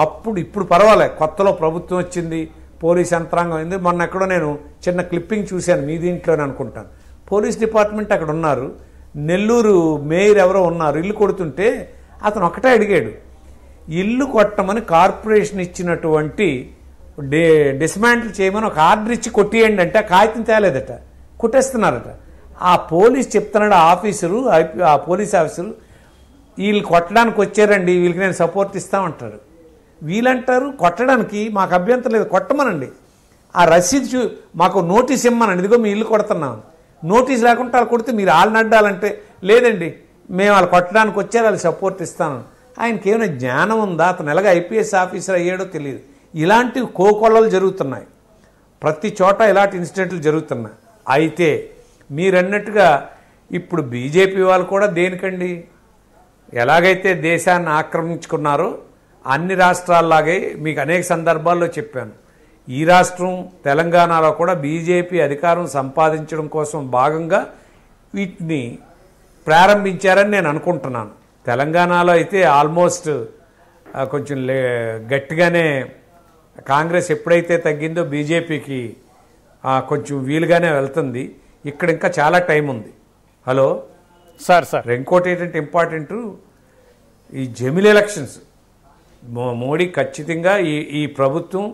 అప్పుడు ఇప్పుడు పర్వాలే కొత్తలో ప్రభుత్వం వచ్చింది పోలీస్ యంత్రాంగం అయింది మొన్న ఎక్కడో నేను చిన్న క్లిప్పింగ్ చూశాను మీ దీంట్లోనే అనుకుంటాను. పోలీస్ డిపార్ట్మెంట్ అక్కడ ఉన్నారు నెల్లూరు మేయర్ ఎవరో ఉన్నారు ఇల్లు కొడుతుంటే అతను ఒకటే అడిగాడు ఇల్లు కొట్టమని కార్పొరేషన్ ఇచ్చినటువంటి డి డిస్మాంటిల్ చేయమని ఒక ఆర్డర్ ఇచ్చి కొట్టేయండి అంటే కాగితం తేలేదట కొట్టేస్తున్నారట. ఆ పోలీస్ చెప్తున్నాడు ఆఫీసరు ఐపీ ఆ పోలీస్ ఆఫీసరు వీళ్ళు కొట్టడానికి వచ్చారండి వీళ్ళకి నేను సపోర్ట్ ఇస్తామంటారు వీళ్ళంటారు కొట్టడానికి మాకు అభ్యంతరం లేదు కొట్టమనండి. ఆ రసీదు చూ మాకు నోటీస్ ఇమ్మనండి ఇదిగో మీ ఇల్లు కొడుతున్నాం. నోటీస్ లేకుండా వాళ్ళు కొడితే మీరు వాళ్ళు అడ్డాలంటే లేదండి మేము వాళ్ళు కొట్టడానికి వచ్చారు వాళ్ళు సపోర్ట్ ఇస్తాను. ఆయనకి ఏమైనా జ్ఞానం ఉందా? అతను ఎలాగ ఐపీఎస్ ఆఫీసర్ అయ్యాడో తెలియదు. ఇలాంటివి కోకొల్లలు జరుగుతున్నాయి. ప్రతి చోట ఇలాంటి ఇన్సిడెంట్లు జరుగుతున్నాయి. అయితే మీరన్నట్టుగా ఇప్పుడు బీజేపీ వాళ్ళు కూడా దేనికండి? ఎలాగైతే దేశాన్ని ఆక్రమించుకున్నారో అన్ని రాష్ట్రాల్లాగే మీకు అనేక సందర్భాల్లో చెప్పాను. ఈ రాష్ట్రం తెలంగాణలో కూడా బీజేపీ అధికారం సంపాదించడం కోసం భాగంగా వీటిని ప్రారంభించారని నేను అనుకుంటున్నాను. తెలంగాణలో అయితే ఆల్మోస్ట్ కొంచెం లే గట్టిగానే కాంగ్రెస్ ఎప్పుడైతే తగ్గిందో బీజేపీకి కొంచెం వీలుగానే వెళ్తుంది. ఇక్కడ ఇంకా చాలా టైం ఉంది. హలో? Sir sir. ఇంకోటి ఏంటంటే ఇంపార్టెంట్ ఈ జమిల్ ఎలక్షన్స్ మోడీ ఖచ్చితంగా ఈ ఈ ప్రభుత్వం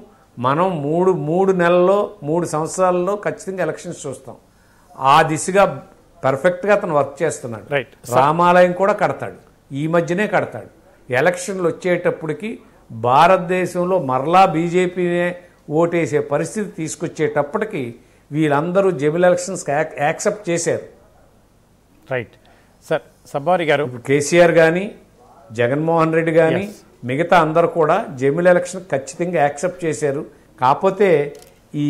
మనం మూడు మూడు నెలల్లో మూడు సంవత్సరాల్లో ఖచ్చితంగా ఎలక్షన్స్ చూస్తాం. ఆ దిశగా పర్ఫెక్ట్గా అతను వర్క్ చేస్తున్నాడు. రైట్ రామాలయం కూడా కడతాడు. ఈ మధ్యనే కడతాడు. ఎలక్షన్లు వచ్చేటప్పటికి భారతదేశంలో మరలా బీజేపీనే ఓటేసే పరిస్థితి తీసుకొచ్చేటప్పటికి వీళ్ళందరూ జమిల్ ఎలక్షన్స్ యాక్సెప్ట్ చేశారు. రైట్ సార్ సబ్బారి గారు. కేసీఆర్ కానీ జగన్మోహన్ రెడ్డి కానీ మిగతా అందరూ కూడా జమిల్ ఎలక్షన్ ఖచ్చితంగా యాక్సెప్ట్ చేశారు. కాకపోతే ఈ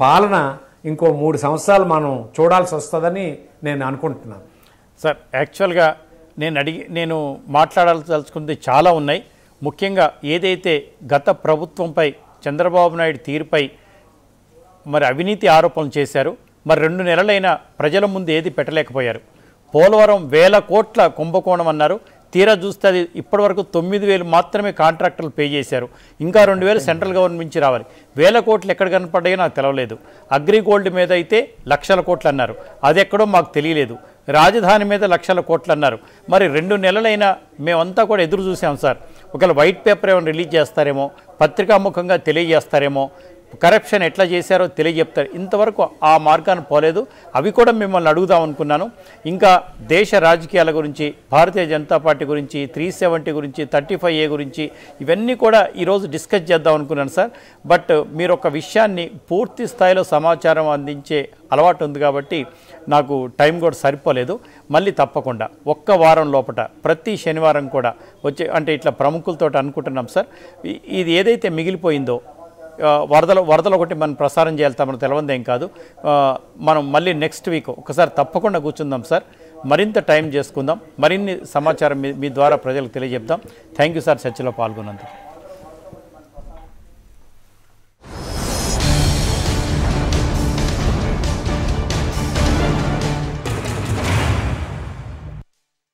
పాలన ఇంకో మూడు సంవత్సరాలు మనం చూడాల్సి వస్తుందని నేను అనుకుంటున్నాను. సార్ యాక్చువల్గా నేను అడిగి నేను మాట్లాడాల్సింది చాలా ఉన్నాయి. ముఖ్యంగా ఏదైతే గత ప్రభుత్వంపై చంద్రబాబు నాయుడు తీరుపై మరి అవినీతి ఆరోపణలు చేశారు మరి రెండు నెలలైనా ప్రజల ముందు ఏది పెట్టలేకపోయారు. పోలవరం వేల కోట్ల కుంభకోణం అన్నారు. తీరా చూస్తే అది ఇప్పటివరకు తొమ్మిది వేలు మాత్రమే కాంట్రాక్టర్లు పే చేశారు. ఇంకా రెండు వేలు సెంట్రల్ గవర్నమెంట్ నుంచి రావాలి. వేల కోట్లు ఎక్కడ కనపడ్డాయో నాకు తెలవలేదు. అగ్రిగోల్డ్ మీద అయితే లక్షల కోట్లు అన్నారు. అది ఎక్కడో మాకు తెలియలేదు. రాజధాని మీద లక్షల కోట్లు అన్నారు. మరి రెండు నెలలైనా మేమంతా కూడా ఎదురు చూసాం సార్. ఒకవేళ వైట్ పేపర్ ఏమైనా రిలీజ్ చేస్తారేమో పత్రికాముఖంగా తెలియజేస్తారేమో కరప్షన్ ఎట్లా చేశారో తెలియజెప్తారు. ఇంతవరకు ఆ మార్గాన్ని పోలేదు. అవి కూడా మిమ్మల్ని అడుగుదాం అనుకున్నాను. ఇంకా దేశ రాజకీయాల గురించి భారతీయ జనతా పార్టీ గురించి త్రీ సెవెంటీ గురించి థర్టీ ఫైవ్ ఏ గురించి ఇవన్నీ కూడా ఈరోజు డిస్కస్ చేద్దాం అనుకున్నాను సార్. బట్ మీరు ఒక విషయాన్ని పూర్తి స్థాయిలో సమాచారం అందించే అలవాటు ఉంది కాబట్టి నాకు టైం కూడా సరిపోలేదు. మళ్ళీ తప్పకుండా ఒక్క వారం లోపల ప్రతి శనివారం కూడా వచ్చే అంటే ఇట్లా ప్రముఖులతో అనుకుంటున్నాం సార్. ఇది ఏదైతే మిగిలిపోయిందో వరదలు వరదలు ఒకటి మనం ప్రసారం చేయాలి మనం తెలవందేం కాదు. మనం మళ్ళీ నెక్స్ట్ వీక్ ఒకసారి తప్పకుండా కూర్చుందాం సార్. మరింత టైం చేసుకుందాం. మరిన్ని సమాచారం మీ మీ ద్వారా ప్రజలకు తెలియజెప్దాం. Thank you sir. చర్చలో పాల్గొన్నందుకు.